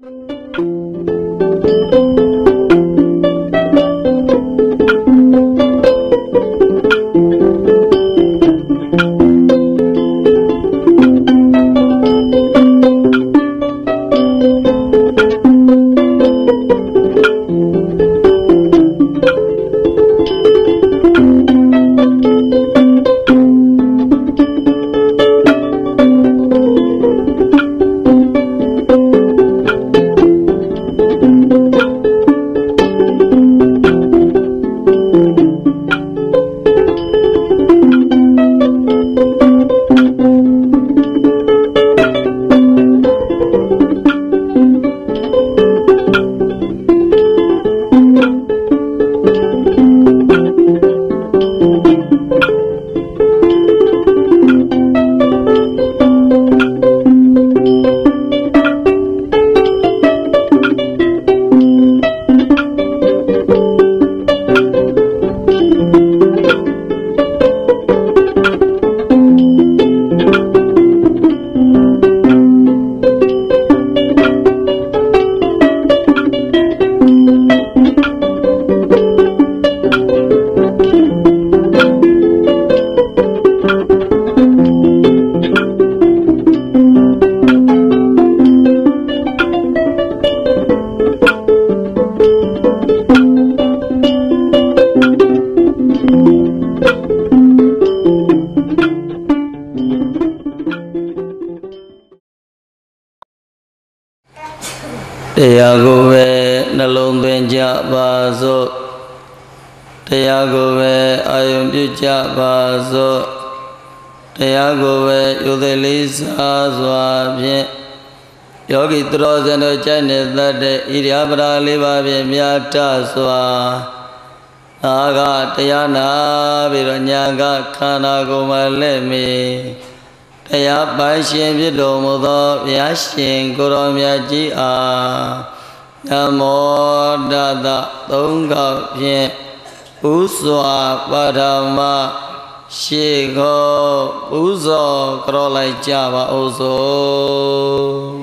တရား သူတော်စံတို့ကြိုက်နေတတ်တဲ့ဣရိယာပရာလေးပါးဖြင့်မြတ်တစွာအာကတရားနာပြီးတော့ညာကခန္ဓာကိုယ်မှာလက်မီတရားပိုင်ရှင်ဖြစ်တော်မူသောဘုရားရှင်ကိုရောမြတ်ကြီးအားနမောတတသုံးခေါက်ဖြင့်ဥစွာပါရမရှေခောပူဇော်ကြောလိုက်ကြပါဦးစို့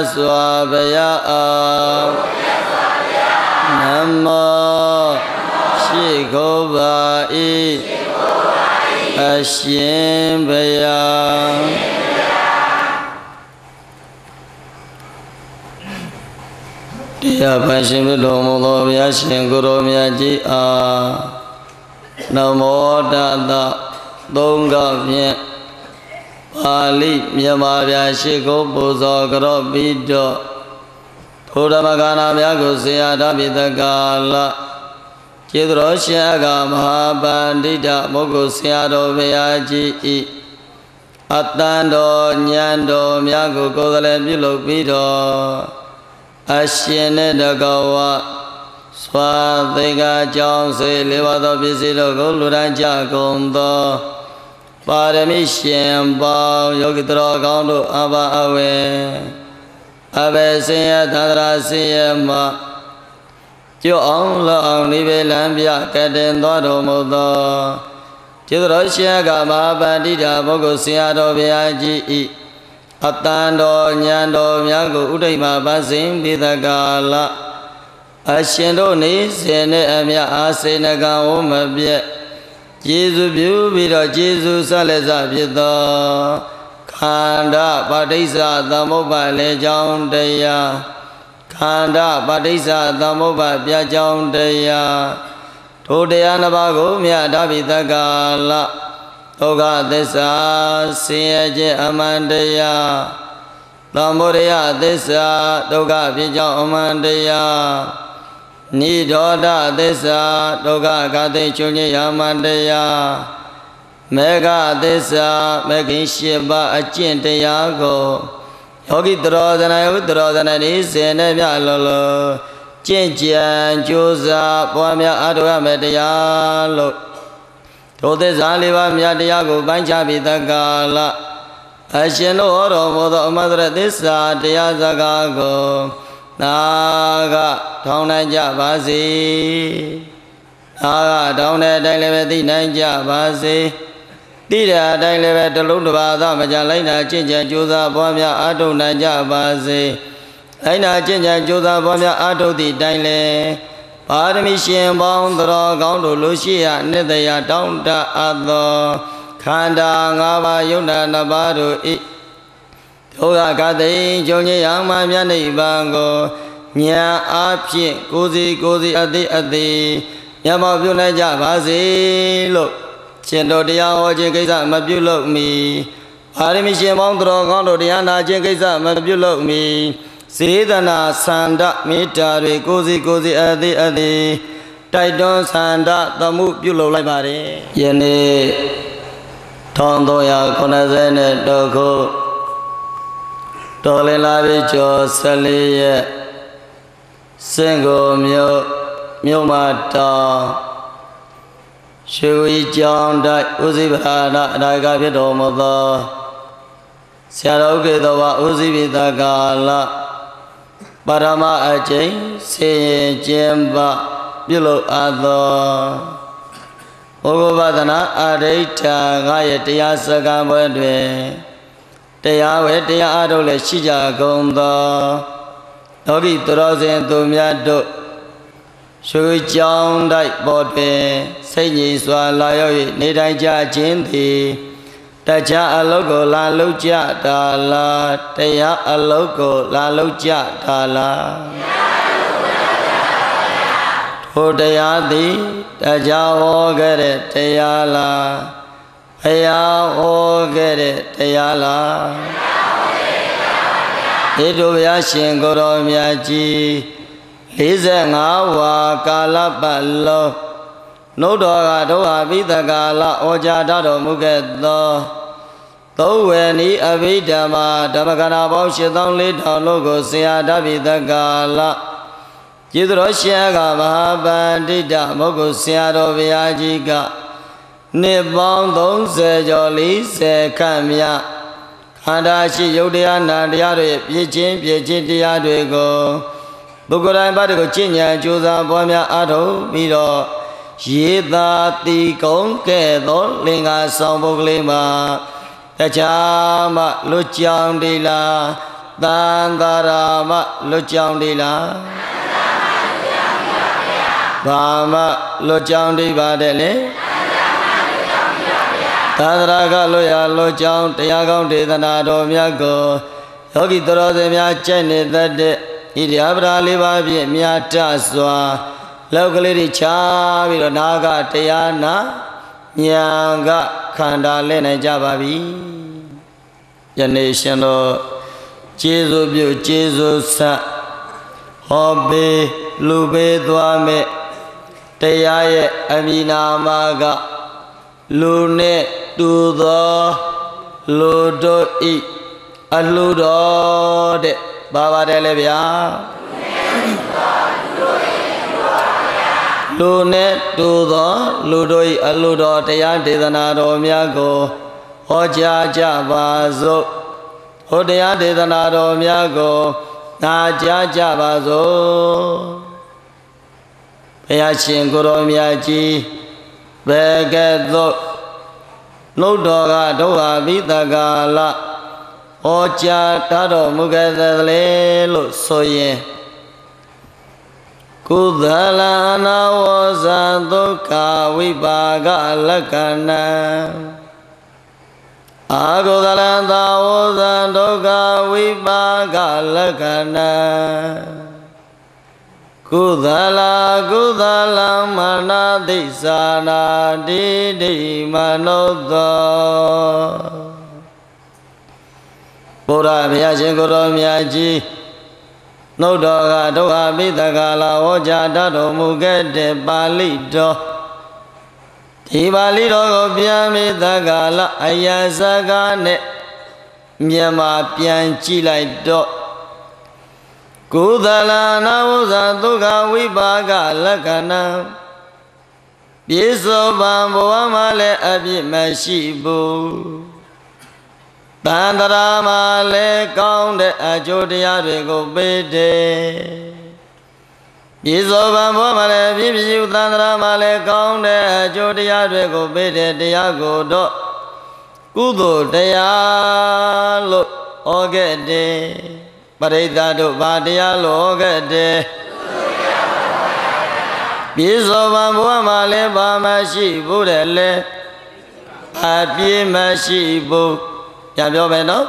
တ်စွာဘုရားအားနမောရှိခိုးပါ၏အရှင်ဘုရားတရားပိုင်ရှင်ဖြစ်တော်မူသောဘုရားရှင်ကိုရောမြတ်ကြီးအားနမောတတသုံးခေါက်ဖြင့် ပါဠိမြန်မာဗျာရှိခိုးပူဇော်ကြောပြီးတော့ထိုဓမ္မကနာများကိုဆရာတော်ပိတကာလကျေတော်ရှင်အကမဟာပန္တိတမုဂ္ဂုဆရာတော်ဘုရားကြီးဤအတန်တော်ညံတော်များကိုကိုယ်စားလှယ်ပြုလုပ်ပြီးတော့အရှင်နဲ့တကဝစွာသေကကြောင်းစေလေးပါးသောပစ္စည်းတို့ကိုလူရန်ကြကုန်သော ပါရမီရှင်ပေါင်းယောဂီတော်ကောင်းတို့အဘအဝေအဘေစင်ရသန္တရာစင်ရမကျွအောင်လောအောင်နိဗ္ဗာန်ပြကတင်တော်တော်မူသောကျေးဇူးတော်ရှင်ကမဟာပန္တိတာပုဂ္ဂိုလ်ဆရာတော်ဘုရားကြီးဤအတန်တော်ဉာဏ်တော်များကိုဥဒိမပါစဉ်ပိသကာလအရှင်တို့နေစဉ်နဲ့အမြအာစေနကံဝမပြက် ကျေးဇူးပြုပြီးတော့ကျေးဇူးဆက်လက်စဖြစ်သောခန္ဓာပါဋိစ္စသမုပ္ပါလေကြောင်းတရားခန္ဓာပါဋိစ္စသမုပ္ပါပြကြောင်းတရားထိုတရားနှစ်ပါးကိုမြတ်တပိသကာလဒုက္ခသစ္စာဆင်းရဲခြင်းအမှန်တရားသမုဒယသစ္စာဒုက္ခဖြစ်ကြောင်းအမှန်တရား နိဒောဓသစ္စာဒုက္ခဂတိချုပ်ခြင်းအမှန်တရားမေဃသစ္စာမဂ္ဂင်၈ပါးအကျင့်တရားကိုယောဂိတရောဒနာယုတရောဒနာဤစေနဲ့မြလောလောကျင့်ကြံကြိုးစားပွားများအားထုတ်ရမယ်တရားလို့ထိုသစ္စာလေးပါးမြတ်တရားကိုပိုင်းခြားပြီးတက္ကလအရှင်တို့ဟောတော်မူသောအမတရသစ္စာတရားစကားကို နာကထောင်းနိုင်ကြပါစေနာကထောင်းတဲ့အတိုင်းလည်းပဲသိနိုင်ကြပါစေတိတဲ့အတိုင်းလည်းပဲတလုံးတစ်ပါးသောမကြလိုက်တာကျင့်ကြံကြိုးစားပွားများအားထုတ်နိုင်ကြပါစေလိုက်နာကျင့်ကြံကြိုးစားပွားများအားထုတ်သည့်တိုင်လေပါရမီရှင်ပေါင်းတော်ကောင်းတို့လူရှိရနှစ်တရာတောင်းတအပ်သောခန္ဓာ၅ပါးယုံနာနှစ်ပါးတို့ဤ ဒုက္ခကတိဂျုံကြီးရမမြတ်နိဗ္ဗာန်ကိုညာအားဖြင့်ကိုယ်စီကိုယ်စီအသေးအသေးညမောပြုနိုင်ကြပါစေလို့ရှင်တော်တရားဟောခြင်းကိစ္စမပြုလုပ်မီပါရမီရှင်ပေါင်းတော်ကောင်းတို့တရားနာခြင်းကိစ္စမပြုလုပ်မီစေတနာသန္ဒမေတ္တာတွေကိုယ်စီကိုယ်စီအသေးအသေးတိုက်တွန်းသန္ဒသမှုပြုလုပ်လိုက်ပါတယ်ယနေ့1390နဲ့တော့ခု တော်လင်လာပြီကျော်14ရက်စင်ကိုမြို့မြို့မတောင်ရွှေဝီကျောင်းတိုက်ဥစိဘာနာအနာဂဖြစ်တော်မူသောဆရာတော်ကေသောဝဥစိပိတကာလပရမအကျိန်စေရင်ကျင်းပပြုလုပ်အပ်သောဘုဂဝဒနာအရိဋ္ဌာငါရဲ့တရားစကားပွဲတွင် တရားဝဲတရားအားထုတ်လည်းရှိကြကုန်သောယောဂီသူတော်စင်သူများတို့ရွှေကြောင်းတိုက်ပေါ်တွင်စိတ်ငြိမ်စွာလာရောက်၍နေတိုင်းကြခြင်းသည်တခြားအလုတ်ကိုလာလုတ်ကြတာလားတရားအလုတ်ကိုလာလုတ်ကြတာလားထိုတရားသည်တခြားဟောခဲ့တဲ့တရားလား ဘုရားဟောခဲ့တဲ့တရားလားဒီတို့ဘုရားရှင်ကိုရောမြတ်ကြီး45ဝါကာလပတ်လုံးနှုတ်တော်ကဒုဟာပိတကာလဩဇာတတော်မူခဲ့သောသုံးဝယ်နီအဘိဓမ္မာဓမ္မကနာပေါင်း7400လုံးကိုဆရာတပိတကာလကျေးဇူးတော်ရှင်ကမဟာပန္တိတမုဂ္ဂုဆရာတော်ဘုရားကြီးက နှစ်ပေါင်း30ကျော်40ခန့်မြခန္ဓာရှိယုတ်တရားနာတရားတွေပြည့်ချင်းပြည့်ချင်းတရားတွေကိုပုဂ္ဂိုလ်တိုင်းဘာတွေကိုကျင့်ကြံကြိုးစားပွားများအားထုတ်ပြီးတော့ရေသာတိကုံကဲ့သောလင်္ကာဆောင်ပုဂ္ဂလေးမှာတခြားမှလွတ်ကြောင်ဒီလားတန်သာရာမှလွတ်ကြောင်ဒီလားဘာမှလွတ်ကြောင်ဒီပါတယ်လေ သာသနာကလွတ်ရလွတ်ကြောင်တရားကောင်းဒေသနာတော်မြတ်ကိုယောဂီတော်စင်များကြိုက်နေတတ်တဲ့ဣရိယာပဒါလေးပါးဖြင့်မြတ်တစွာလောက်ကလေးတွေချပြီးတော့နာကတရားနာညာကခန္ဓာလဲနိုင်ကြပါပြီယနေ့ရှင်တော်ကျေးဇူးပြုကျေးဇူးဆက်ဟောပေးလူပေးသွားမဲ့တရားရဲ့အမိနာမကလူနဲ့ တူသောလူတို့ဤအလှတော်တဲ့ပါပါတယ်လေဗျာလူနဲ့တူသောလူတို့၏အလှတော်တရားဒေသနာတော်များကိုဟောကြားကြပါစို့ဟောတရားဒေသနာတော်များကိုနာကြားကြပါစို့ဘုရားရှင်ကိုရောမြတ်ကြီးဘယ်ကဲ့သို့ နှုတ်တော်ကဒုက္ခပိတကာလဟောကြားတတ်တော်မူခဲ့သလေလို့ဆိုရင်ကုသလအနာဝဇံဒုက္ခဝိပါကလက္ခဏံအာကုသလသာဝဇံဒုက္ခဝိပါကလက္ခဏံ ကုသလကုသလမနာသိသာနာတိတိမနုသောဘုရားဘုရားရှင်ကိုယ်တော်မြတ်ကြီးနှုတ်တော်ကဒုက္ခပိတကလာဟောကြားတတ်တော်မူခဲ့တဲ့ပါဠိတော်ဒီပါဠိတော်ကိုပြန်မိတကလာအယစကားနဲ့မြန်မာပြန်ကြည့်လိုက်တော့ ကုသလနာဝဇာဒုက္ခဝိပါကလက္ခဏာပြေသောဗံဘဝမှာလည်းအပြစ်မရှိဘူးတန်တရာမှာလည်းကောင်းတဲ့အကျိုးတရားတွေကိုပေးတယ်ပြေသောဗံဘဝမှာလည်းပြည့်ပြည့်တန်တရာမှာလည်းကောင်းတဲ့အကျိုးတရားတွေကိုပေးတယ်တရားကိုတော့ကုသိုလ်တရားလို့ဟောခဲ့တယ် ပရိသတ်တို့ဗာတရားလို့ဟောခဲ့တယ်ပြေသောဗံဘဝမှာလည်းဘာမှရှိဘူးတဲ့လေအပြေးမရှိဘူးပြန်ပြောမယ်နော်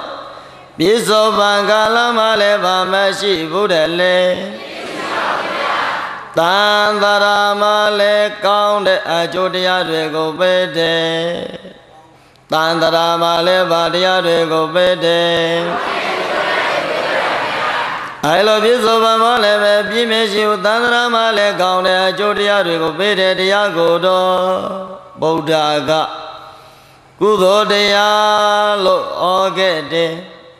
ပြေသောဗံကာလမှာလည်းဘာမှရှိဘူးတဲ့လေတန်တရာမှာလည်းကောင်းတဲ့အကျိုးတရားတွေကိုပေးတယ်တန်တရာမှာလည်းဗာတရားတွေကိုပေးတယ် အဲလိုပြစ္ဆုတ်ဗမောလည်းပဲပြည့်မရှိဘူးသန္တရာမှာလည်းကောင်းတဲ့အကျိုးတရားတွေကိုပေးတဲ့တရားကိုတော့ဗုဒ္ဓကကုသိုလ်တရားလို့ဟောခဲ့တယ်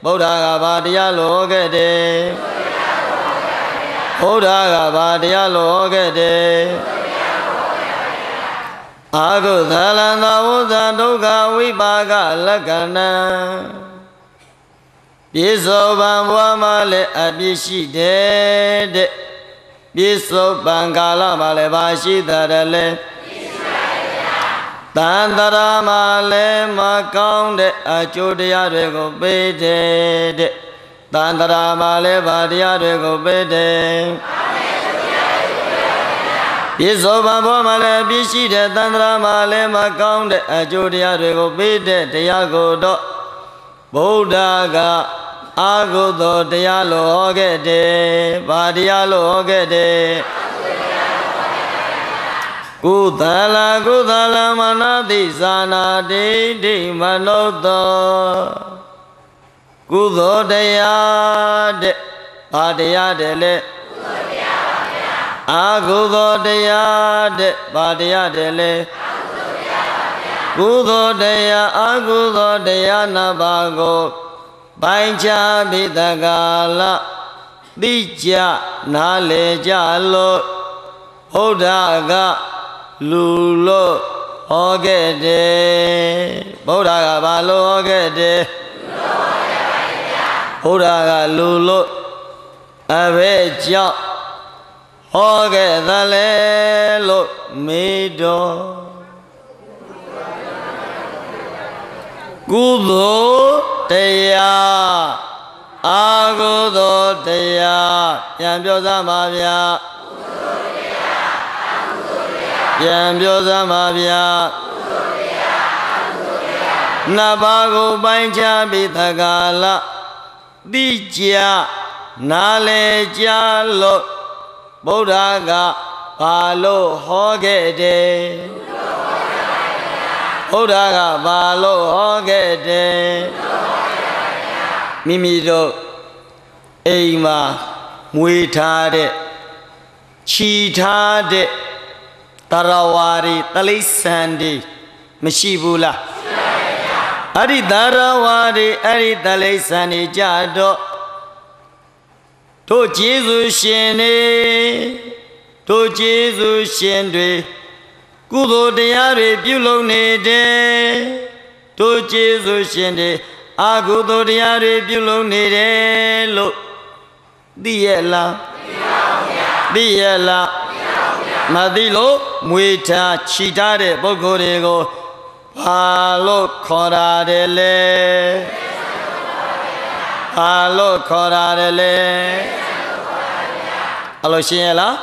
ဗုဒ္ဓကဘာတရားလို့ဟောခဲ့တယ်ဘုရားကဘာတရားလို့ဟောခဲ့တယ်အာဟုသလန္တဝုဇံဒုက္ခဝိပါကလက္ခဏံ ပြေသောဗံဘဝမှာလည်းအပြည့်ရှိတယ်တဲ့ပြေသောဗံကာလမှာလည်းဘာရှိတယ်လဲတန်တရာမှာလည်းမကောင်းတဲ့အကျိုးတရားတွေကိုပေးတယ်တဲ့တန်တရာမှာလည်းဘာတရားတွေကိုပေးတယ်ပြစ္ဆောဗံဘောမှာလည်းပြည့်ရှိတဲ့တန်တရာမှာလည်းမကောင်းတဲ့အကျိုးတရားတွေကိုပေးတဲ့တရားကိုတော့ဗုဒ္ဓက အာဟုသောတရားလို့ဟောခဲ့တယ်။ဘာတရားလို့ဟောခဲ့တယ်။ကုသလကုသလမနတိသာနာဒိဋ္ဌိမနောတောကုသိုလ်တရားတဲ့ဘာတရားတဲ့လဲအာဟုသောတရားတဲ့ဘာတရားတဲ့လဲကုသိုလ်တရားအာဟုသောတရားနာပါကို ပိုင်းခြားပိတကာလသိကြနားလေကြလို့ဘုရားကလူလို့ဟောခဲ့တယ်ဘုရားကဘာလို့ဟောခဲ့တယ်ဘုရားကလူလို့အဘဲကြောင့်ဟောခဲ့သလဲလို့မေးတော် ကုသိုလ်တရားအာဟုသောတရားပြန်ပြောစမ်းပါဗျာပြန်ပြောစမ်းပါဗျာနှစ်ပါးကိုပိုင်းခြားပြီးသကာလတိကြနားလေကြလို့ဗုဒ္ဓကဘာလို့ဟောခဲ့တယ် ဘုရားကဘာလို့ဟောခဲ့တယ်မိမိတို့အိမ်မှာမွေထားတဲ့ခြီထားတဲ့တရဝါရီတလိษံတွေမရှိဘူးလားအဲ့ဒီတရဝါရီအဲ့ဒီတလိษံတွေကြတော့တို့ကျေးဇူးရှင်တွေတို့ကျေးဇူးရှင်တွေ ကုသိုလ်တရားတွေပြုလုပ်နေတယ်တို့ကျေးဇူးရှင်တွေအာကုသိုလ်တရားတွေပြုလုပ်နေတယ်လို့သိရဲ့လားသိရဲ့လားမသိလို့မွေထားခြိထားတဲ့ပုဂ္ဂိုလ်တွေကိုဘာလို့ခေါ်တာတယ်လဲဘာလို့ခေါ်တာတယ်လဲအလိုရှင်းရလား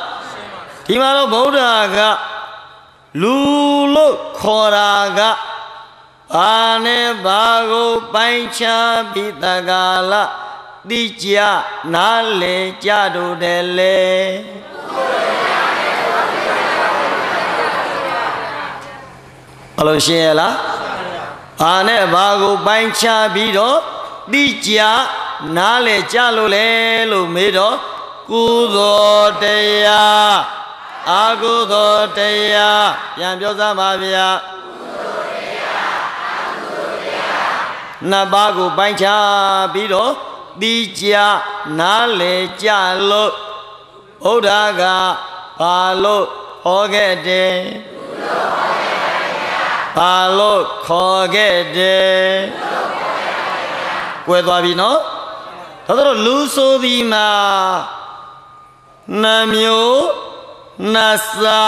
ဒီမှာတော့ဗုဒ္ဓက လူလို့ခေါ်တာကဘာနဲ့ဘာကိုပိုင်းခြားပြီးတက္ကလာတိကြနားလေကြတို့တယ်လေအလိုရှင်းရလားဘာနဲ့ဘာကိုပိုင်းခြားပြီးတော့တိကြနားလေကြလို့လေလို့မေးတော့ကုသိုလ်တရား အာကုသိုလ်တရားပြန်ပြောစမ်းပါဗျာနှစ်ပါးကိုပိုင်းခြားပြီးတော့တိကြနားလေကြလို့ဘုရားကဘာလို့ဟောခဲ့တယ်ဘာလို့ခေါ်ခဲ့တယ်ကွယ်သွားပြီနော်ဒါဆိုတော့လူဆိုသည်မှာနှမျိုး နှစာ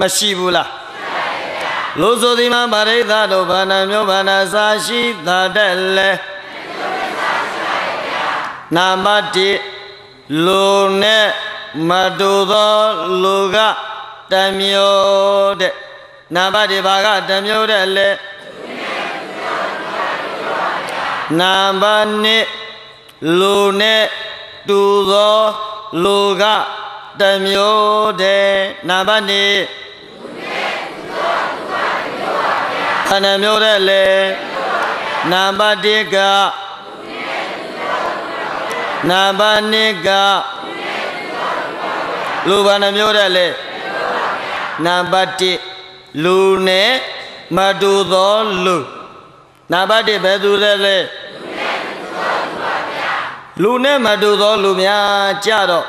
မရှိဘူးလားလူဆိုသည်မှာဗရိသတို့ဘာနှမျိုးဘာနှစာရှိတာတဲ့လဲနာမတိလူနဲ့မတူသောလူကတမျိုးတဲ့နာမတိဘာကတမျိုးတဲ့လဲနာမနှစ်လူနဲ့တူသောလူက တမျိုးတဲ့နာမနှစ်ခဏမျိုးတဲ့လေနာမတိကနာမနှစ်ကလူဘာနှမျိုးတဲ့လေနံပါတ်1လူနဲ့မတူသောလူနံပါတ်1ဘယ်သူလဲလဲလူနဲ့မတူသောလူများကြတော့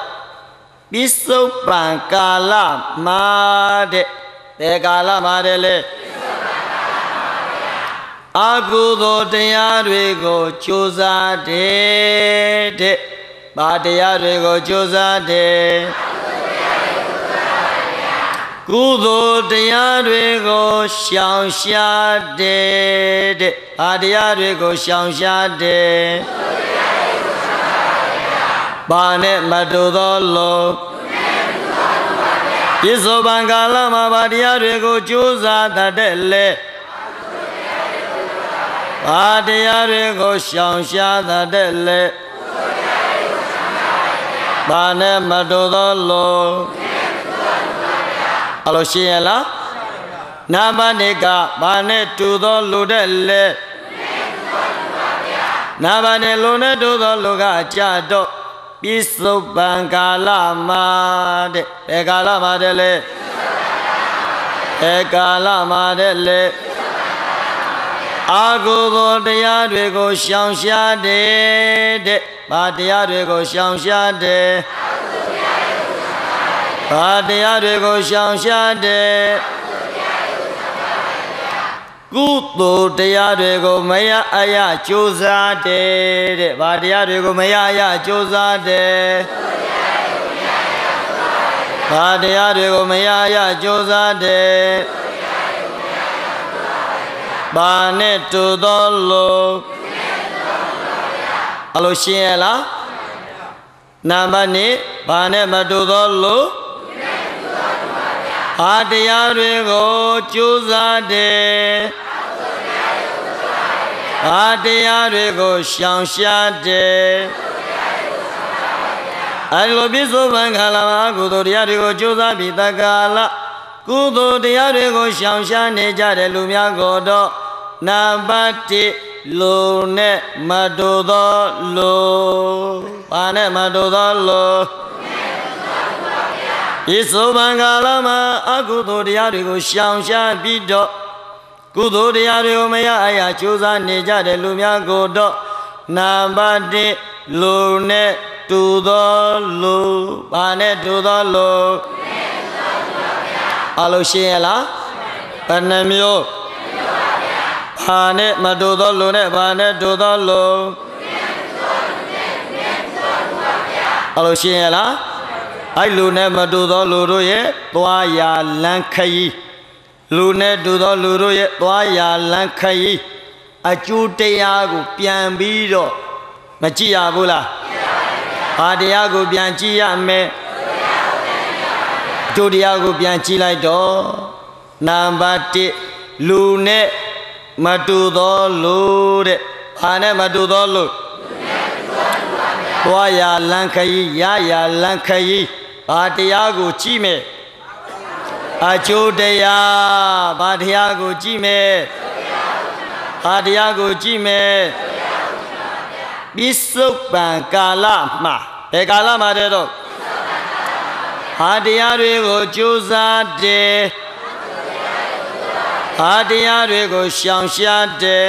ပိစုပံကာလမှာတဲ့ဘယ်ကာလမှာတဲ့လဲအာကုသိုလ်တရားတွေကိုကြိုးစားတယ်တဲ့။ဘာတရားတွေကိုကြိုးစားတယ်ကုသိုလ်တရားတွေကိုရှောင်ရှားတယ်တဲ့။ဘာတရားတွေကိုရှောင်ရှားတယ် ဘာနဲ့မတူသောလောပြစ္ဆုတ်ပံကာလမှာဗာတရားတွေကိုကြိုးစားတတ်တဲ့လေဘာတရားတွေကိုရှောင်ရှားတတ်တဲ့လေဘာနဲ့မတူသောလောအလိုရှင်းရလားနာမနိကဘာနဲ့တူသောလူတဲ့လေနာမနဲ့လူနဲ့တူသောလူကကြတော့ပိစုပံကာလမှာတဲ့ဘယ်ကာလမှာတဲ့လဲဘယ်ကာလမှာတဲ့လဲအာဟုသောတရားတွေကိုရှောင်ရှားတ ယ်တဲ့ဘာတရားတွေကိုရှောင်ရှားတယ်ဘာတရားတွေ ကိုရှောင်ရှားတယ်ကုသိုလ်တရားတွေကိုမရအယကြိုးစားတယ်တဲ့။ဘာတရားတွေကိုမရအယကြိုးစားတယ်။ဘာတရားတွေကိုမရအယကြိုးစားတယ်။ဘာနဲ့တူသောလိုအလိုရှင်းရလား။နံပါတ်1ဘာနဲ့မတူသောလို ဘာတရားတွေကိုကြိုးစားတယ်ဘာတရားတွေကိုရှောင်ရှားတယ်အဲလိုပြစ္ဆုတ်ပံခါလာမှာကုသိုလ်တရားတွေကိုကြိုးစားပြီးတက္ကလာကုသိုလ်တရားတွေကိုရှောင်ရှားနေကြတဲ့လူများကိုတော့နံပါတ်1လူနဲ့မတူသောလူဘာနဲ့မတူသောလူ ဤသုဘံကာလမှာအကုသိုလ်တရားတွေကိုရှောင်ရှားပြီးတော့ကုသိုလ်တရားတွေကိုမရအရာကြိုးစားနေကြတဲ့လူများကိုတော့နာမတိလူနဲ့တူသောလူဘာနဲ့တူသောလူအလိုရှင်းရလားဘယ်နှမျိုးဘာနဲ့မတူသောလူနဲ့ဘာနဲ့တူသောလူအလိုရှင်းရလား အဲ့လူနဲ့မတူသောလူတို့ရဲ့သွားရာလမ်းခရီးလူနဲ့တူသောလူတို့ရဲ့သွားရာလမ်းခရီးအကျိုးတရားကိုပြန်ပြီးတော့မကြည့်ရဘူးလားဘာတရားကိုပြန်ကြည့်ရမယ်အကျိုးတရားကိုပြန်ကြည့်လိုက်တော့နံပါတ်1လူနဲ့မတူသောလူတဲ့ဘာနဲ့မတူသောလူသွားရလန်းခရီးရရလန်းခရီး ဘာတရားကိုကြည့်မယ်အကျိုးတရားဘာတရားကိုကြည့်မယ်ဘာတရားကိုကြည့်မယ်ပိစုပံကာလမှာဘယ်ကာလမှာတဲ့တော့ဟာတရားတွေကိုကြိုးစားတယ်ဟာတရားတွေကိုရှောင်ရှားတယ်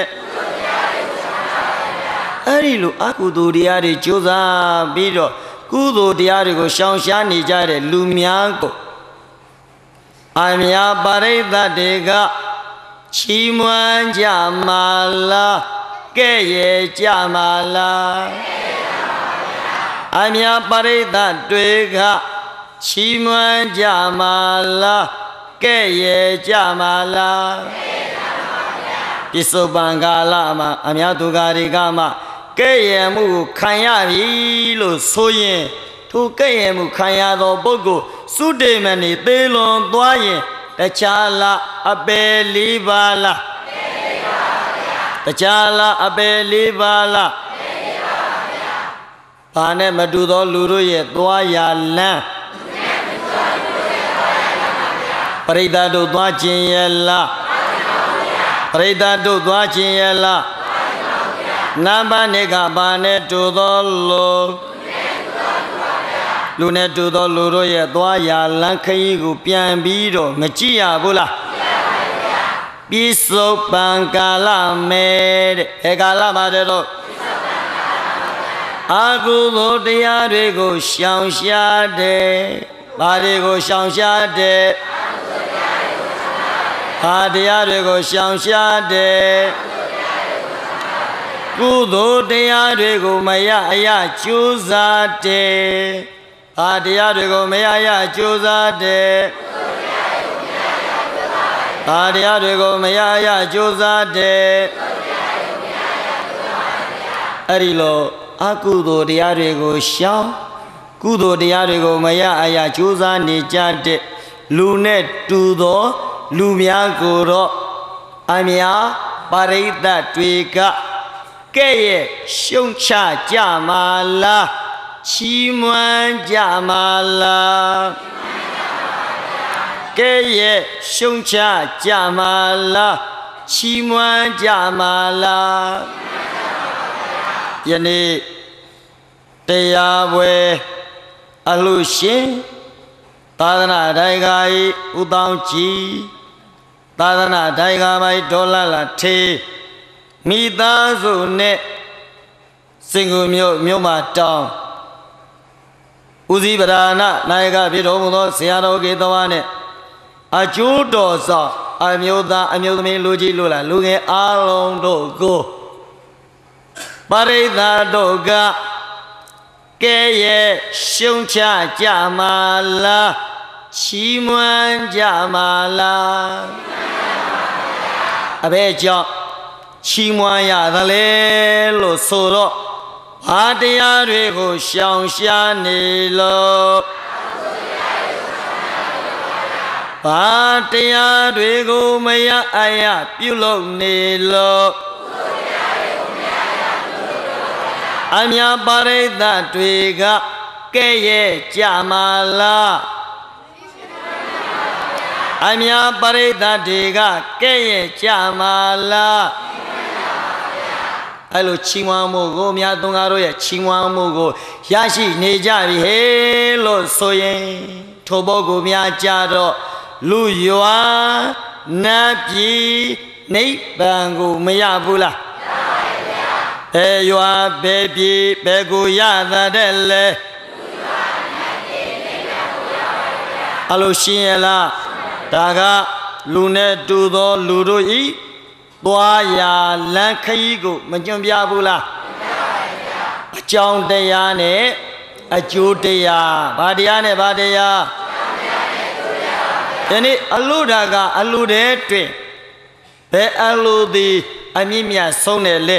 အဲ့ဒီလိုအကုသိုလ်တရားတွေကြိုးစားပြီးတော့ ကုသိုလ်တရားတွေကိုရှောင်ရှားနေကြတဲ့လူများကိုအမြာပရိသတ်တွေကချီးမွမ်းကြမှာလားကဲ့ရဲ့ကြမှာလားအမြာပရိသတ်တွေကချီးမွမ်းကြမှာလားကဲ့ရဲ့ကြမှာလားပစ္စုပန်ကာလမှာအများသူကာတွေကမှ ကဲ့ရဲ့မှုကိုခံရပြီလို့ဆိုရင်ထိုကဲ့ရဲ့မှုခံရသောပုဂ္ဂိုလ်စုတေမဏီသေးလွန်သွားရင်တခြားလားအပယ်လေးပါလားတခြားလားအပယ်လေးပါလားဘာနဲ့မတူသောလူတို့ရဲ့သွားရလမ်းပရိသတ်တို့သွားခြင်းရဲ့လားပရိသတ်တို့သွားခြင်းရဲ့လား နံပါတ်နေကဘာနဲ့တူသောလူလူနဲ့တူသောလူတို့ရဲ့သွားရလမ်းခရီးကိုပြန်ပြီးတော့မကြည့်ရဘူးလားပိစုပံကာလမဲတဲ့ဘယ်ကာလမှာတဲ့တော့အာကုသိုလ်တရားတွေကိုရှောင်ရှားတယ်ဘာတွေကိုရှောင်ရှားတယ်ဘာတရားတွေကိုရှောင်ရှားတယ် ကုသိုလ်တရားတွေကိုမရအရကြိုးစားတယ်ဘာတရားတွေကိုမရအရကြိုးစားတယ်ဘာတရားတွေကိုမရအရကြိုးစားတယ်အဲ့ဒီလိုအကုသိုလ်တရားတွေကိုရှောင်ကုသိုလ်တရားတွေကိုမရအရာကြိုးစားနေကြတဲ့လူနဲ့တူသောလူများကိုတော့အများပရိသတ်တွေက ကဲ့ရဲ့ရှုံချကြမှာလားချီးမွမ်းကြမှာလားကဲ့ရဲ့ရှုံချကြမှာလားချီးမွမ်းကြမှာလားယနေ့တရားပွဲအလှရှင်သာသနာတိုင်းကာဤဥတောင်းကြည်သာသနာတိုင်းကာမိုက်ဒေါ်လာလာထေ မိသားစုနဲ့စင်ကူမြို့မြို့မှာတောင်းဦးစီးပဓာနာနာယကဖြစ်တော်မူသောဆရာတော်ကေတဝါနဲ့အကျိုးတော်ဆောင်အမျိုးသားအမျိုးသမီးလူကြီးလူလာလူငယ်အားလုံးတို့ကိုပရိသတ်တို့ကကဲရဲ့ရှုံချကြမှာလားချီးမွမ်းကြမှာလားအဘဲကြောင့် ချီးမွမ်းရသလဲလို့ဆိုတော့ဘာတရားတွေကိုရှောင်ရှားနေလို့ဘာတရားတွေကိုမရအယပြုလုပ်နေလို့အမြပရိသတ်တွေကကဲ့ရဲ့ကြမှာလားအမြပရိသတ်တွေကကဲ့ရဲ့ကြမှာလား အဲ့လိုချီးမွမ်းမှုကိုမြတ်သုံးကားတို့ရဲ့ချီးမွမ်းမှုကိုရရှိနေကြပြီဟေးလို့ဆိုရင်ထိုပုဂ္ဂိုလ်များကြတော့လူရွာနတ်ပြည်နိဗ္ဗာန်ကိုမရဘူးလားဘယ်ရွာဘယ်ပြည်ဘယ်ကိုရတာတဲ့လဲအလိုရှင်းရလားဒါကလူနဲ့တူသောလူတို့ဤ သွားရာလမ်းခရီးကိုမကြွပြဘူးလားအကြောင်းတရားနဲ့အကျိုးတရားဘာတရားနဲ့ဘာတရားယနေ့အလူဒါကအလူတဲ့တွင်ဘယ်အလူသည်အမြင့်မြတ်ဆုံးတယ်လဲ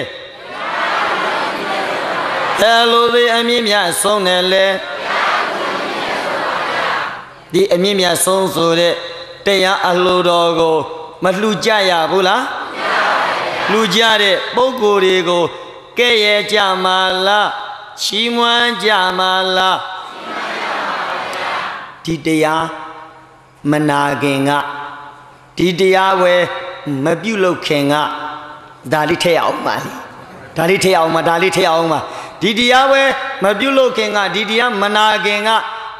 ဘယ်အလူသည်အမြင့်မြတ်ဆုံးတယ်လဲဒီအမြင့်မြတ်ဆုံးဆိုတဲ့တရားအလူတော်ကို မလှူကြရဘူးလား လှူကြတဲ့ပုဂ္ဂိုလ်တွေကိုကဲ့ရဲ့ကြမှာလားချီးမွမ်းကြမှာလားဒီတရားမနာခင်ကဒီတရားဝဲမပြုတ်လုခင်ကဒါလေးထည့်အောင်ပါလေဒါလေးထည့်အောင်ပါဒါလေးထည့်အောင်ပါဒီတရားဝဲမပြုတ်လုခင်ကဒီတရားမနာခင်က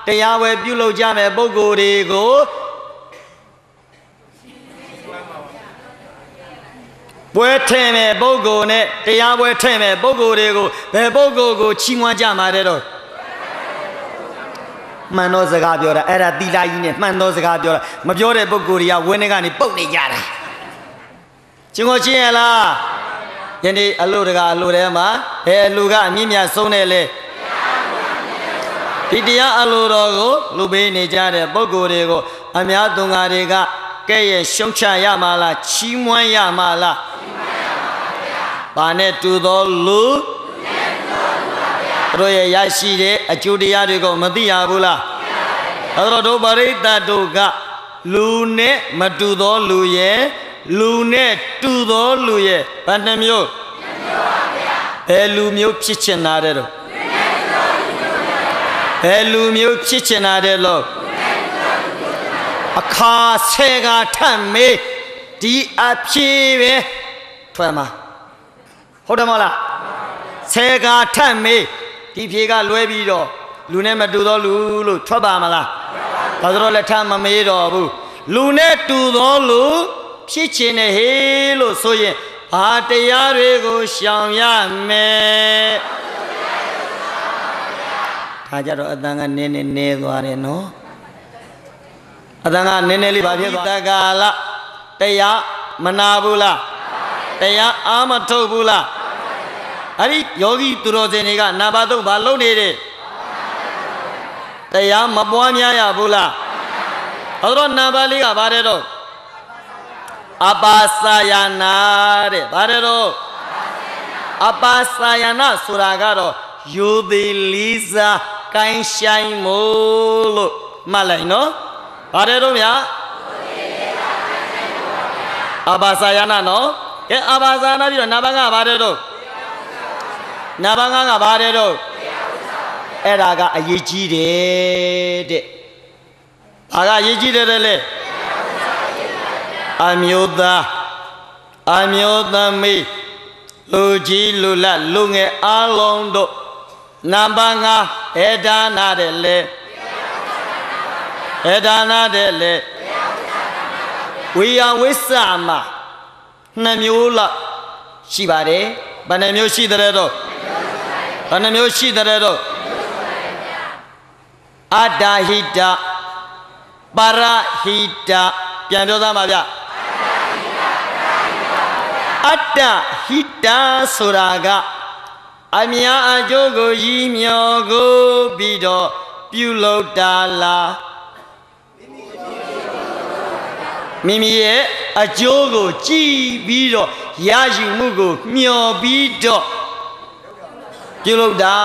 တရားဝဲပြုတ်လုကြမဲ့ပုံကိုယ်တွေကို ပွဲထဲ့မဲ့ပုဂ္ဂိုလ်နဲ့တရားပွဲထဲ့မဲ့ပုဂ္ဂိုလ်တွေကိုဘယ်ပုဂ္ဂိုလ်ကိုချီးမွမ်းကြမှာတဲ့တော့မှန်သောစကားပြောတာအဲ့ဒါတိလာကြီးနဲ့မှန်သောစကားပြောတာမပြောတဲ့ပုဂ္ဂိုလ်တွေကဝင်းထဲကနေပုတ်နေကြတာချင်းကိုချင်းရလားယနေ့အလို့တကအလို့ထဲမှာဘယ်အလို့ကအမြင့်မြတ်ဆုံးတယ်လဲဒီတရားအလို့တော်ကိုလူပေးနေကြတဲ့ပုဂ္ဂိုလ်တွေကိုအများသူငါတွေကကဲ့ရဲ့ရှုံချရမှာလားချီးမွမ်းရမှာလား ဘာနဲ့တူသောလူတို့ရဲ့ရရှိတဲ့အကျိုးတရားတွေကိုမသိရဘူးလားအဲတော့တို့ပရိသတ်တို့ကလူနဲ့မတူသောလူရဲ့လူနဲ့တူသောလူရဲ့ဘယ်နှမျိုးဘယ်လူမျိုးဖြစ်ချင်တာတဲ့တော့ဘယ်လူမျိုးဖြစ်ချင်တာတဲ့လို့အခါဆဲကထပ်မေးဒီအဖြေပဲထွက်မှာ ဟုတ်တယ်မဟုတ်လားဆဲကထပ်မေးဒီဖြေကလွဲပြီးတော့လူနဲ့မတူသောလူလို့ထွက်ပါမလားဒါဆိုတော့လက်ထမမေးတော့ဘူးလူနဲ့တူသောလူဖြစ်ခြင်းနဲ့ဟေးလို့ဆိုရင်ဘာတရားတွေကိုရှောင်ရမယ်ဒါကြတော့အတန်ကနည်းနည်းနေသွားတယ်နော်အတန်ကနည်းနည်းလေးဘာဖြစ်သွားတကာလတရားမနာဘူးလား တရားအာမထုတ်ဘူးလားအဲ့ဒီယောဂီသူတော်စင်တွေကနာဘာတုတ်ဘာလုပ်နေတယ်တရားမပွားများရဘူးလားဟောတော့နာဘာလေးကဘာတဲ့တော့အပါစာယနာတဲ့ဘာတဲ့တော့အပါစာယနာဆိုတာကတော့ယူသည်လီစာကိုင်းဆိုင်မို့လို့မှတ်လိုက်နော်ဘာတဲ့တော့ဗျာအပါစာယနာနော် ကဲအပါစာယနာပြီးတော့နာဘာကဘာတဲ့တော့နာဘာငါးကဘာတဲ့တော့အဲ့ဒါကအရေးကြီးတယ်တဲ့ဘာကအရေးကြီးတယ်လဲအမျိုးသားအမျိုးသမီးလူကြီးလူလတ်လူငယ်အလုံးတို့နံပါတ်5ဧဒါနာတဲ့လေဧဒါနာတဲ့လေဝိယဝိစ္စမ နှစ်မျိုးလောက်ရှိပါတယ်ဘယ်နှမျိုးရှိတဲ့တော့ဘယ်နှမျိုးရှိတဲ့တော့အတ္တဟိတပရဟိတပြန်ပြောသားပါဗျအတ္တဟိတဆိုတာကအမြာအကျိုးကိုရည်မြော်ကိုပြီးတော့ပြုလုပ်တာလား မိမိရဲ့အကျိုးကိုကြည်ပြီးတော့ရယူမှုကိုမျှော်ပြီးတော့ပြုလုပ်တာ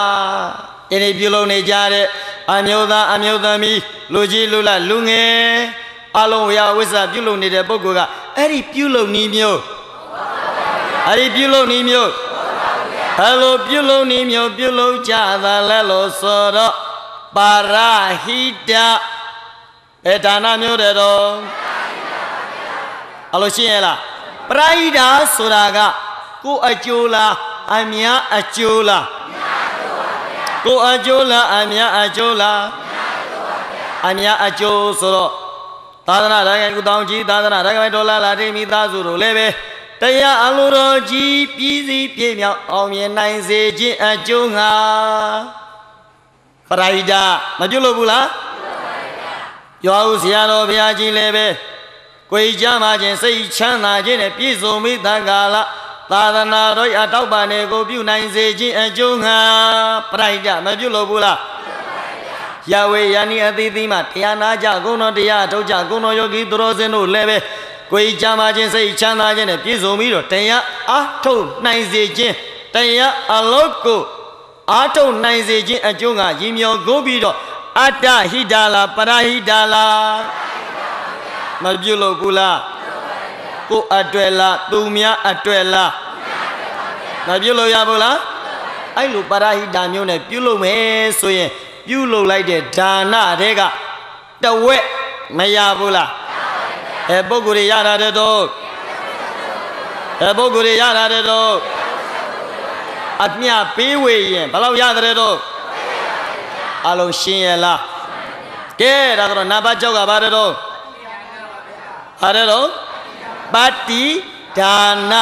ယနေ့ပြုလုပ်နေကြတဲ့အမျိုးသားအမျိုးသမီးလူကြီးလူလလူငယ်အလုံးဝရဝိဇ္ဇပြုလုပ်နေတဲ့ပုဂ္ဂိုလ်ကအဲ့ဒီပြုလုပ်နည်းမျိုးအဲ့ဒီပြုလုပ်နည်းမျိုးဘယ်လိုပြုလုပ်နည်းမျိုးပြုလုပ်ကြတာလဲလို့ဆိုတော့ပါရဟိတအဲဒါနမျိုးတဲ့တော့ အလိုရှင်းရလားပရိဒာဆိုတာကကိုအကျိုးလားအများအကျိုးလားကိုအကျိုးလားအများအကျိုးလားအများအကျိုးဆိုတော့သာသနာတိုင်းကုတောင်းကြီးသာသနာတိုင်းဒေါ်လာလာတိမိသားစုတို့လည်းပဲတရားအလိုတော်ကြီးပြည်စည်းပြည့်မြောက်အောင်မြင်နိုင်စေခြင်းအကျိုးငါပရိဒါမပြုတ်လို့ဘူးလားရွာဦးဆရာတော်ဘုရားကြီးလည်းပဲ ကိုယ်ကြမှာခြင်းစိတ်ချမ်းသာခြင်းနဲ့ပြည့်စုံမိသံဃာလသာသနာတော်အတောက်ပံတွေကိုပြုနိုင်စေခြင်းအကျိုးငါပရိဒါမပြုတ်လို့ဘူးလားရဝေယန္ဒီအသီးသီးမှာတရားနာကြဂုဏ်တော်တရားထုတ်ကြဂုဏ်တော်ယောဂီသူတော်စင်တို့လည်းပဲကိုယ်ကြမ်းပါခြင်းစိတ်ချမ်းသာခြင်းနဲ့ပြည့်စုံပြီးတော့တရားအားထုတ်နိုင်စေခြင်းတရားအလုတ်ကိုအားထုတ်နိုင်စေခြင်းအကျိုးကရည်မြော်ကိုပြီးတော့အတ္တဟိတာလာပရဟိတာလာ မပြုတ်လို့ဘူးလားကိုယ်အတွက်လားသူများအတွက်လားမပြုတ်လို့ရဘူးလားအဲ့လိုပရဟိတာမျိုးနဲ့ပြုတ်လို့မယ်ဆိုရင်ပြုတ်လို့လိုက်တဲ့ဒါနတွေကတဝက်မရဘူးလားအဲပုဂ္ဂိုလ်တွေရတာတဲ့တော့အဲပုဂ္ဂိုလ်တွေရတာတဲ့တော့အမြပေးဝေရင်ဘယ်လောက်ရတဲ့တော့အလုံးရှင်းရလားကဲဒါဆိုတော့နံပါတ်6ကဘာတဲ့တော့ ဘာတဲ့တော့ပတ္တိဒါန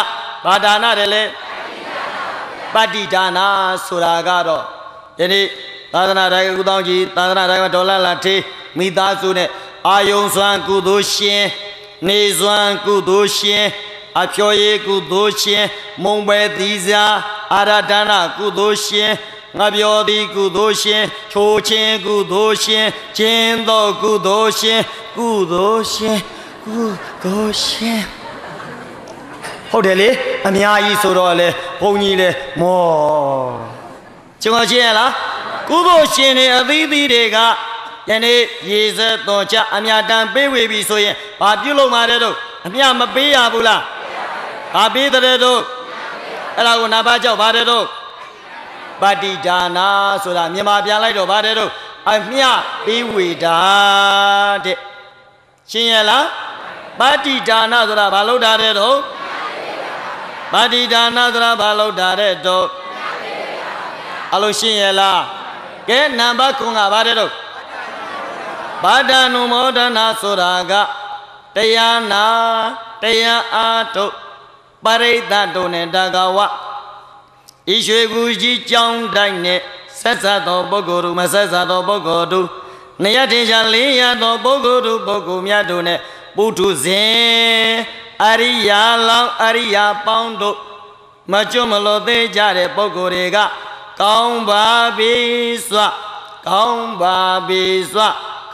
ဘာဒါနတယ်လဲပတ္တိဒါနဆိုတာကတော့ယနေ့သာသနာတိုင်းကုသောင်းကြီးသာသနာတိုင်းမှာဒေါ်လာလာထေးမိသားစုနဲ့အာယုံစွမ်းကုသိုလ်ရှင်နေစွမ်းကုသိုလ်ရှင်အဖြော်ရည်ကုသိုလ်ရှင်မုံပဲသီးစာအာရဒနာကုသိုလ်ရှင်ငါပြောသည်ကုသိုလ်ရှင်ချိုးချင်းကုသိုလ်ရှင်ကျင်းသောကုသိုလ်ရှင်ကုသိုလ်ရှင် ကုသိုလ်ရှင်ဟုတ်တယ်လေအများကြီးဆိုတော့လေဘုန်းကြီးလေမောကျွန်တော်ရှင်းရလားကုသိုလ်ရှင်တွေအသီးသီးတွေကယနေ့ရေစက်တော်ချအမြတန်ပေးဝေပြီဆိုရင်ဘာပြုလုပ်မှာတဲ့တို့အမြမပေးရဘူးလားဘာပေးတဲ့တို့အဲ့ဒါကိုနာပါကြောက်ပါတယ်တို့ပတ္တိဒါနာဆိုတာမြန်မာပြန်လိုက်တော့ပါတယ်တို့အမြပေးဝေတာတဲ့ရှင်းရလား ပတ္တိဒါနာဆိုတာဘာလို့တာတဲ့တို့ပတ္တိဒါနာဆိုတာဘာလို့တာတဲ့တို့အလို့ရှင်းရလားကဲနံပါတ်9ကပါတယ်တို့ဘာဒနုမောဒနာဆိုတာကတရားနာတရားအားထုတ်ပရိသတ်တို့နဲ့တကာဝဤရွှေကူကြီးကြောင်းတိုင်းနဲ့ဆက်ဆက်သောပုဂ္ဂိုလ်တို့မဆက်ဆက်သောပုဂ္ဂိုလ်တို့နေရတင်ရှားလေးရသောပုဂ္ဂိုလ်တို့ပုဂ္ဂိုလ်များတို့နဲ့ ပုထုဇဉ်အရိယာလောင်းအရိယာပေါင်းတို့မကျွတ်မလို့သေးကြတဲ့ပုဂ္ဂိုလ်တွေကကောင်းပါပြီစွကောင်းပါပြီစွ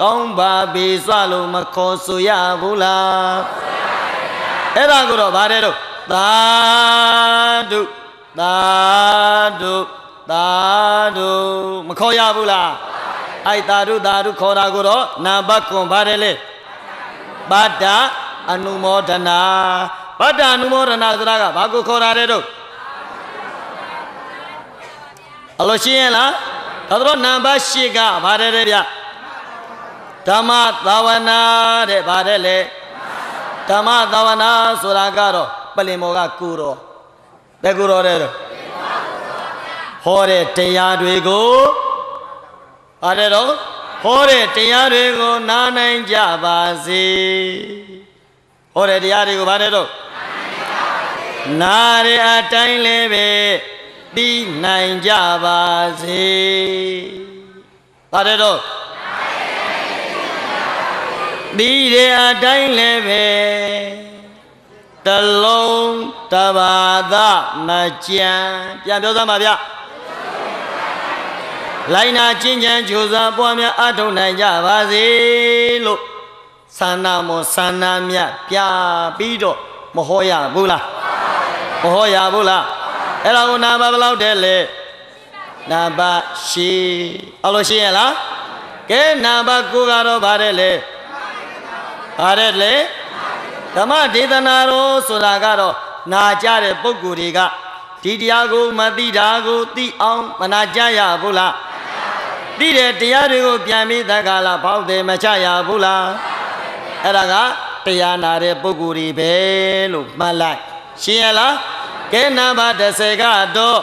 ကောင်းပါပြီစွလို့မခေါ်ဆိုရဘူးလားအဲ့ဒါကိုတော့ဗါတဲ့တော့သာဓုသာဓုသာဓုမခေါ်ရဘူးလားအဲ့သာဓုသာဓုခေါ်တာကိုတော့နာဘကွန်ဗါတယ်လေ ဗတ္တအနုမောဒနာဗတ္တအနုမောဒနာဆိုတာကဘာကိုခေါ်တာလဲတော့အလို့ရှင်းရလားဒါတော့နံပါတ်၈ကဗါတယ်လေဗျဓမ္မသာဝနာတဲ့ဗါတယ်လေဓမ္မသာဝနာဆိုတာကတော့ပလင်မော်ကကုတော်ဘယ်ကုတော်တဲ့တော့ဟောတဲ့တရားတွေကိုဗါတယ်တော့ ဟောတဲ့တရားတွေကိုနားနိုင်ကြပါစေဟောတဲ့တရားတွေကိုဗါတယ်တော့နာရအတိုင်းလည်းပဲပြီးနိုင်ကြပါစေဗါတယ်တော့ပြီးတဲ့အတိုင်းလည်းပဲတလုံးတဘာသမကြံပြန်ပြောစမ်းပါဗျ လိုက်နာချင်းချမ်းကြိုးစားပွားများအထောက်နိုင်ကြပါစေလို့သန္နာမောသန္နာမြပြပြီးတော့မဟောရဘူးလားမဟောရဘူးလားအဲ့ဒါကိုနာမဘယ်လောက်တည်းလဲနာဘရှိအလို့ရှိရလားကဲနာဘကိုကတော့ဗါတယ်လေဗါတယ်လေဓမ္မဒေသနာတော်ဆိုတာကတော့နာကြတဲ့ပုဂ္ဂိုလ်တွေကဒီတရားကိုမသိတာကိုသိအောင်မနာကြရဘူးလား သိတဲ့တရားတွေကိုပြန်ပြီးသက္ကာလဖောက်တယ်မချရဘူးလားအဲ့ဒါကတရားနာတဲ့ပုဂ္ဂိုလ်တွေပဲလို့မှတ်လိုက်ရှင်းရလားကဲနံပါတ်30ကတော့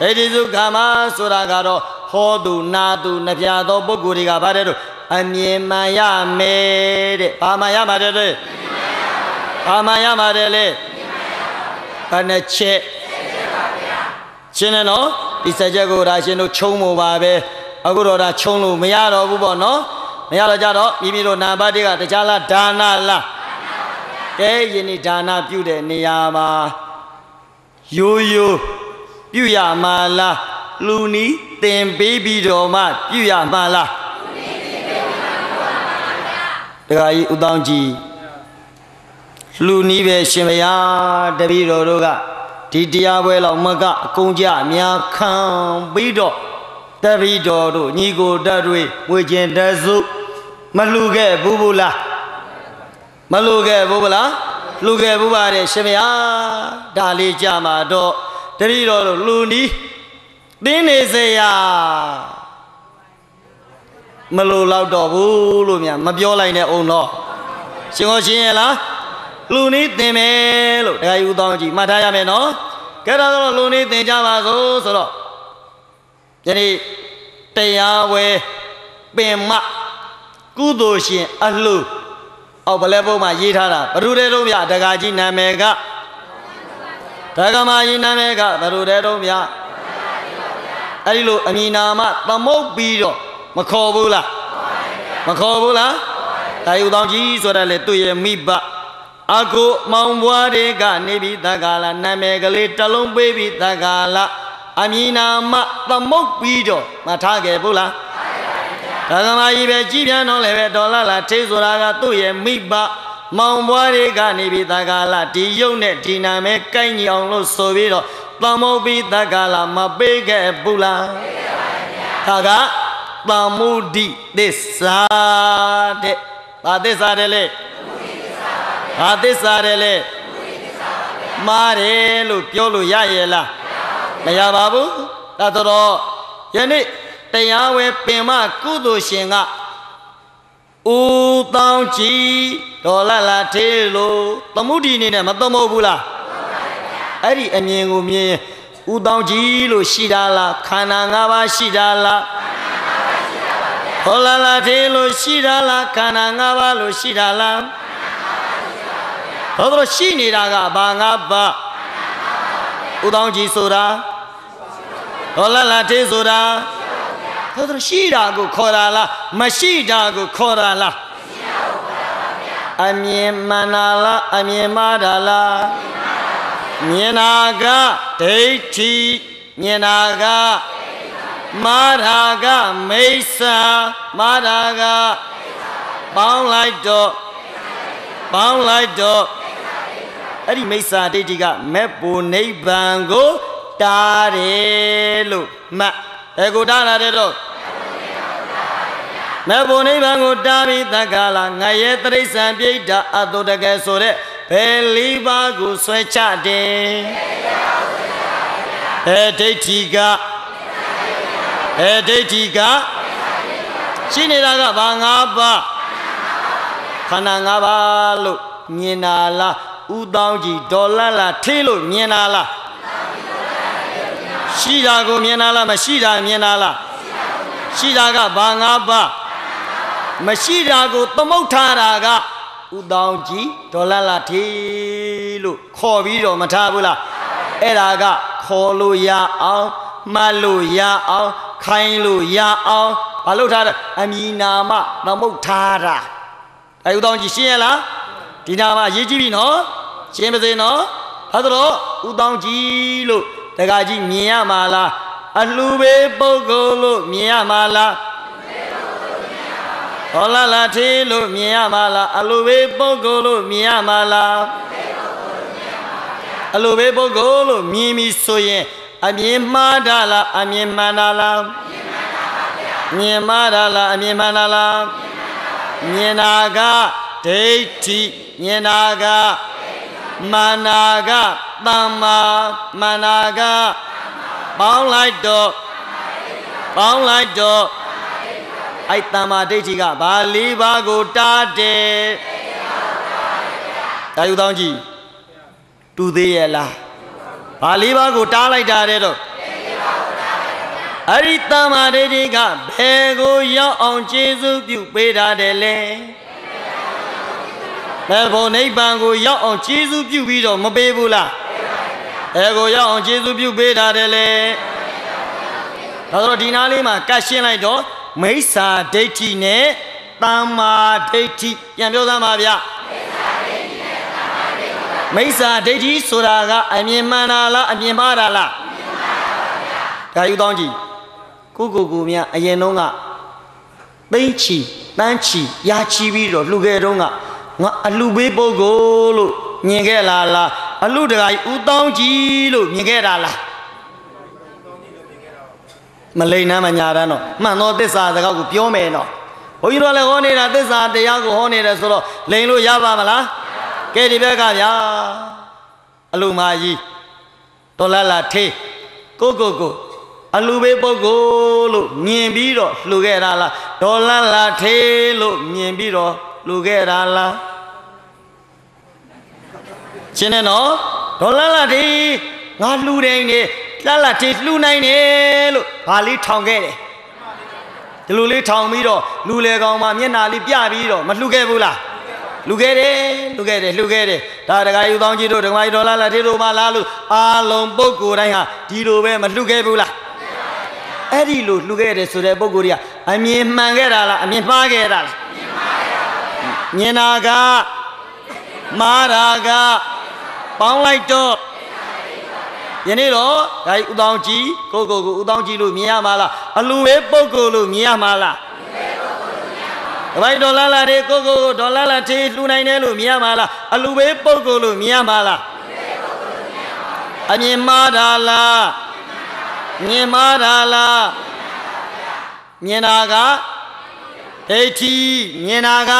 ဒိဋ္ဌိစုခမဆိုတာကတော့ဟောသူနာသူနှပြသောပုဂ္ဂိုလ်တွေကဗါတဲ့တို့အမြင်မှန်ရမယ်တဲ့ဘာမှန်ရမှာတဲ့လေဘာမှန်ရမှာတဲ့လေဘယ်နှချက်ရှင်းတယ်နော် ဒီစကြက်ကိုဒါရှင်တို့ခြုံမို့ပါပဲအခုတော့ဒါခြုံလို့မရတော့ဘူးပေါ့နော်မရတော့ကြတော့မိမိတို့နာဘတ်တွေကတခြားလားဒါနလားကဲယနေ့ဒါနပြုတဲ့နေရာမှာရိုးရိုးပြုရမှာလားလူနီးသင်ပေးပြီးတော့မှပြုရမှာလားတခါကြီးဥတောင်းကြီးလူနီးပဲရှင်ဘုရားတပည့်တော်တို့က ဒီတရားပွဲလောက်မကအကုန်ကြအများခံပြီးတော့တပည့်တော်တို့ညီကိုတတ်တွေဝေကျင်တစုမလှူခဲ့ဘူးဘူးလားမလှူခဲ့ဘူးဗလားလှူခဲ့ဘူးပါတယ်ရှင်ဘုရားဒါလေးကြမှာတော့တပည့်တော်တို့လူနီးသင်းနေစေရမလို့တော့တော့ဘူးလို့များမပြောလိုက်နဲ့အောင်တော့ရှင်ကိုရှင်ရဲ့လား လူနီးသင်မယ်လို့တရားယူတောင်းကြည့်မှတ်ထားရမယ်နော်ကဲတော့လူနီးသင်ကြပါစို့ဆိုတော့ယနေ့တရားဝဲပင်မကုသိုလ်ရှင်အလှူအောက်ဗလဲဘုံမှာရေးထားတာဘ누구တဲ့တော့ဗျဒကာကြီးနာမည်ကဒကာမကြီးနာမည်ကဘ누구တဲ့တော့ဗျအဲ့ဒီလိုအမည်နာမသမုတ်ပြီးတော့မခေါ်ဘူးလားမခေါ်ဘူးလားဒါယူတောင်းကြီးဆိုတာလေသူ့ရဲ့မိဘ အကိုမောင်ဘွားတွေကနေပြီးတက္ကလာနာမည်ကလေးတစ်လုံးပေးပြီးတက္ကလာအမည်နာမသမုတ်ပြီးတော့မထားခဲ့ဘူးလားဒါသမားကြီးပဲကြည်ပြန်တော့လည်းပဲဒေါ်လာလာထေးဆိုတာကသူ့ရဲ့မိဘမောင်ဘွားတွေကနေပြီးတက္ကလာဒီရုပ်နဲ့ဒီနာမည်ကိုင်းညီအောင်လို့ဆိုပြီးတော့သမုတ်ပြီးတက္ကလာမပေးခဲ့ဘူးလားပေးခဲ့ပါဗျာဒါကသမုဒိသစ္စာတဲ့ဘာသစ္စာတဲ့လဲ ဘာသစ္စာတဲ့လဲမားတယ်လို့ပြောလို့ရရဲ့လားမရပါဘူးဒါတော့ယနေ့တရားဝဲပင်မကုသိုလ်ရှင်ကဦးတောင်းကြည်ဒေါ်လာလာသေးလို့သမုဒိနေနဲ့မသမုတ်ဘူးလားအဲ့ဒီအမြင်ကိုမြင်ဦးတောင်းကြည်လို့ရှိတာလားခန္ဓာ၅ပါးရှိတာလားဟောလာလာသေးလို့ရှိတာလားခန္ဓာ၅ပါးလို့ရှိတာလား ဟောတော့ရှိနေတာကဘာ၅ပါးဥတောင်းကြီးဆိုတာဟောလာလာသေးဆိုတာဟောတော့ရှိတာကိုခေါ်တာလားမရှိတာကိုခေါ်တာလားအမြင်မှန်တာလားအမြင်မှားတာလားမြင်တာကဒိဋ္ဌိမြင်တာကမာရာကမိစ္ဆာမာရာကပေါင်းလိုက်တော့ပေါင်းလိုက်တော့ အဲ့ဒီမိစ္ဆာဒိဋ္ဌိကမဲ့ဘူနိဗ္ဗာန်ကိုတားတယ်လို့မှတ်အဲကိုတားလာတဲ့တော့မဲ့ဘူနိဗ္ဗာန်ကိုတားပြီးတက္ကလာငရဲ့တရိစ္ဆန်ပြိဋ္ဌာအတုတကယ်ဆိုတဲ့ဘယ်လေးပါးကိုဆွဲချတယ်အဲဒိဋ္ဌိကအဲဒိဋ္ဌိကရှိနေတာကဘာ၅ပါးခန္ဓာ၅ပါးလို့မြင်တာလား ဥတောင်းကြီးဒေါ်လာလားထေးလို့မြင်တာလားရှိတာကိုမြင်တာလားမရှိတာမြင်တာလားရှိတာကဘာ၅ပါးမရှိတာကိုသမုတ်ထားတာကဥတောင်းကြီးဒေါ်လာလားထေးလို့ခေါ်ပြီးတော့မထားဘူးလားအဲ့ဒါကခေါ်လို့ရအောင်မှတ်လို့ရအောင်ခိုင်းလို့ရအောင်မလုပ်ထားတဲ့အမီနာမသမုတ်ထားတာအဲဥတောင်းကြီးရှင်းရလား ဒီနာမရေးကြည့်ပြီနော်ရှင်းပါစေနော်ဒါတော့ဥတောင်းကြီးလို့တက္ကကြီးမြင်ရမှာလားအလှပဲပုဂ္ဂိုလ်လို့မြင်ရမှာလားဟောလာလာသေးလို့မြင်ရမှာလားအလှပဲပုဂ္ဂိုလ်လို့မြင်ရမှာလားအလှပဲပုဂ္ဂိုလ်လို့မြင်ပြီဆိုရင်အမြင်မှားတာလားအမြင်မှန်တာလားမြင်မှားတာလားအမြင်မှန်တာလားမြင်တာက ဒိဋ္ဌိမြင်တာကမာနာကတမ္မာမာနာကပေါင်းလိုက်တော့ပေါင်းလိုက်တော့အဲ့တမ္မာဒိဋ္ဌိကဘာလေးပါးကိုတားတယ်တာယူတောင်းကြည့်တူသေးရဲ့လားဘာလေးပါးကိုတားလိုက်တာတဲ့တော့အဲ့ဒီတမ္မာဒိဋ္ဌိကဘယ်ကိုရောက်အောင်ကျေစုပြုပေးတာတယ်လဲ ဘယ်ဘုံနိဗ္ဗာန်ကိုရောက်အောင်ကျေစုပြုပြီးတော့မပေးဘူးလားအဲကိုရောက်အောင်ကျေစုပြုပေးတာတယ်လေဒါဆိုတော့ဒီနားလေးမှာကတ်ရှင်းလိုက်တော့မိစ္ဆာဒိဋ္ဌိနဲ့တမ္မာဒိဋ္ဌိပြန်ပြောသမ်းပါဗျမိစ္ဆာဒိဋ္ဌိဆိုတာကအမြင်မှန်တာလားအမြင်မှားတာလားဒဒါယူတောင်းကြည့်ကိုကိုကိုမြအရင်တော့ကသိန်းချီတန်းချီရာချီပြီးတော့လှူခဲ့တော့က ငါအလှပေးပုဂ္ဂိုလ်လို့မြင်ခဲ့လားလားအလှတကကြီးဦးတောင်းကြည့်လို့မြင်ခဲ့တာလားမလိန်နာမညာတန်းတော့မှန်တော့သစ္စာစကားကိုပြောမယ်နော်ဘုန်းကြီးတို့လည်းဟောနေတာသစ္စာတရားကိုဟောနေတယ်ဆိုတော့လိန်လို့ရပါမလားကဲဒီဘက်ကဗျာအလူမာကြီးတော်လာလာထေးကိုကိုကိုအလူဘေးပုဂ္ဂိုလ်လို့မြင်ပြီးတော့လှူခဲ့တာလားဒေါ်လာလာထေးလို့မြင်ပြီးတော့ လှူခဲ့တာလားရှင်းနေနော်ဒေါ်လာလာထေးငါလှူတိုင်းနေလာလာထေးလှူနိုင်တယ်လို့ဘာလေးထောင်ခဲ့တယ်ဒီလိုလေးထောင်ပြီးတော့လူလေကောင်မှမျက်နာလေးပြပြီးတော့မလှူခဲ့ဘူးလားလူခဲ့တယ်လူခဲ့တယ်လူခဲ့တယ်ဒါတခါယူသောင်းကြီးတို့ဒကမကြီးဒေါ်လာလာထေးတို့မှလားလို့အာလုံးပုဂ္ဂိုလ်တိုင်းဟာဒီလိုပဲမလှူခဲ့ဘူးလားအဲ့ဒီလိုလှူခဲ့တယ်ဆိုတဲ့ပုဂ္ဂိုလ်တွေကအမြင်မှန်ခဲ့တာလားအမြင်မှားခဲ့တာလားမြင် တာကမားတာကပေါင်းလိုက်တော့ယနေ့တော့ဒါဥတောင်းကြီးကိုကိုကိုဥတောင်းကြီးလို့မြင်ရမှာလားအလူပဲပုဂ္ဂိုလ်လို့မြင်ရမှာလားတပိုက်ဒေါ်လာလာတွေကိုကိုကိုဒေါ်လာလာထေးလှူနိုင်တယ်လို့မြင်ရမှာလားအလူပဲပုဂ္ဂိုလ်လို့မြင်ရမှာလားအမြင်မှားတာလားမြင်မှားတာလားမြင်တာကဒိဋ္ဌိမြင်တာက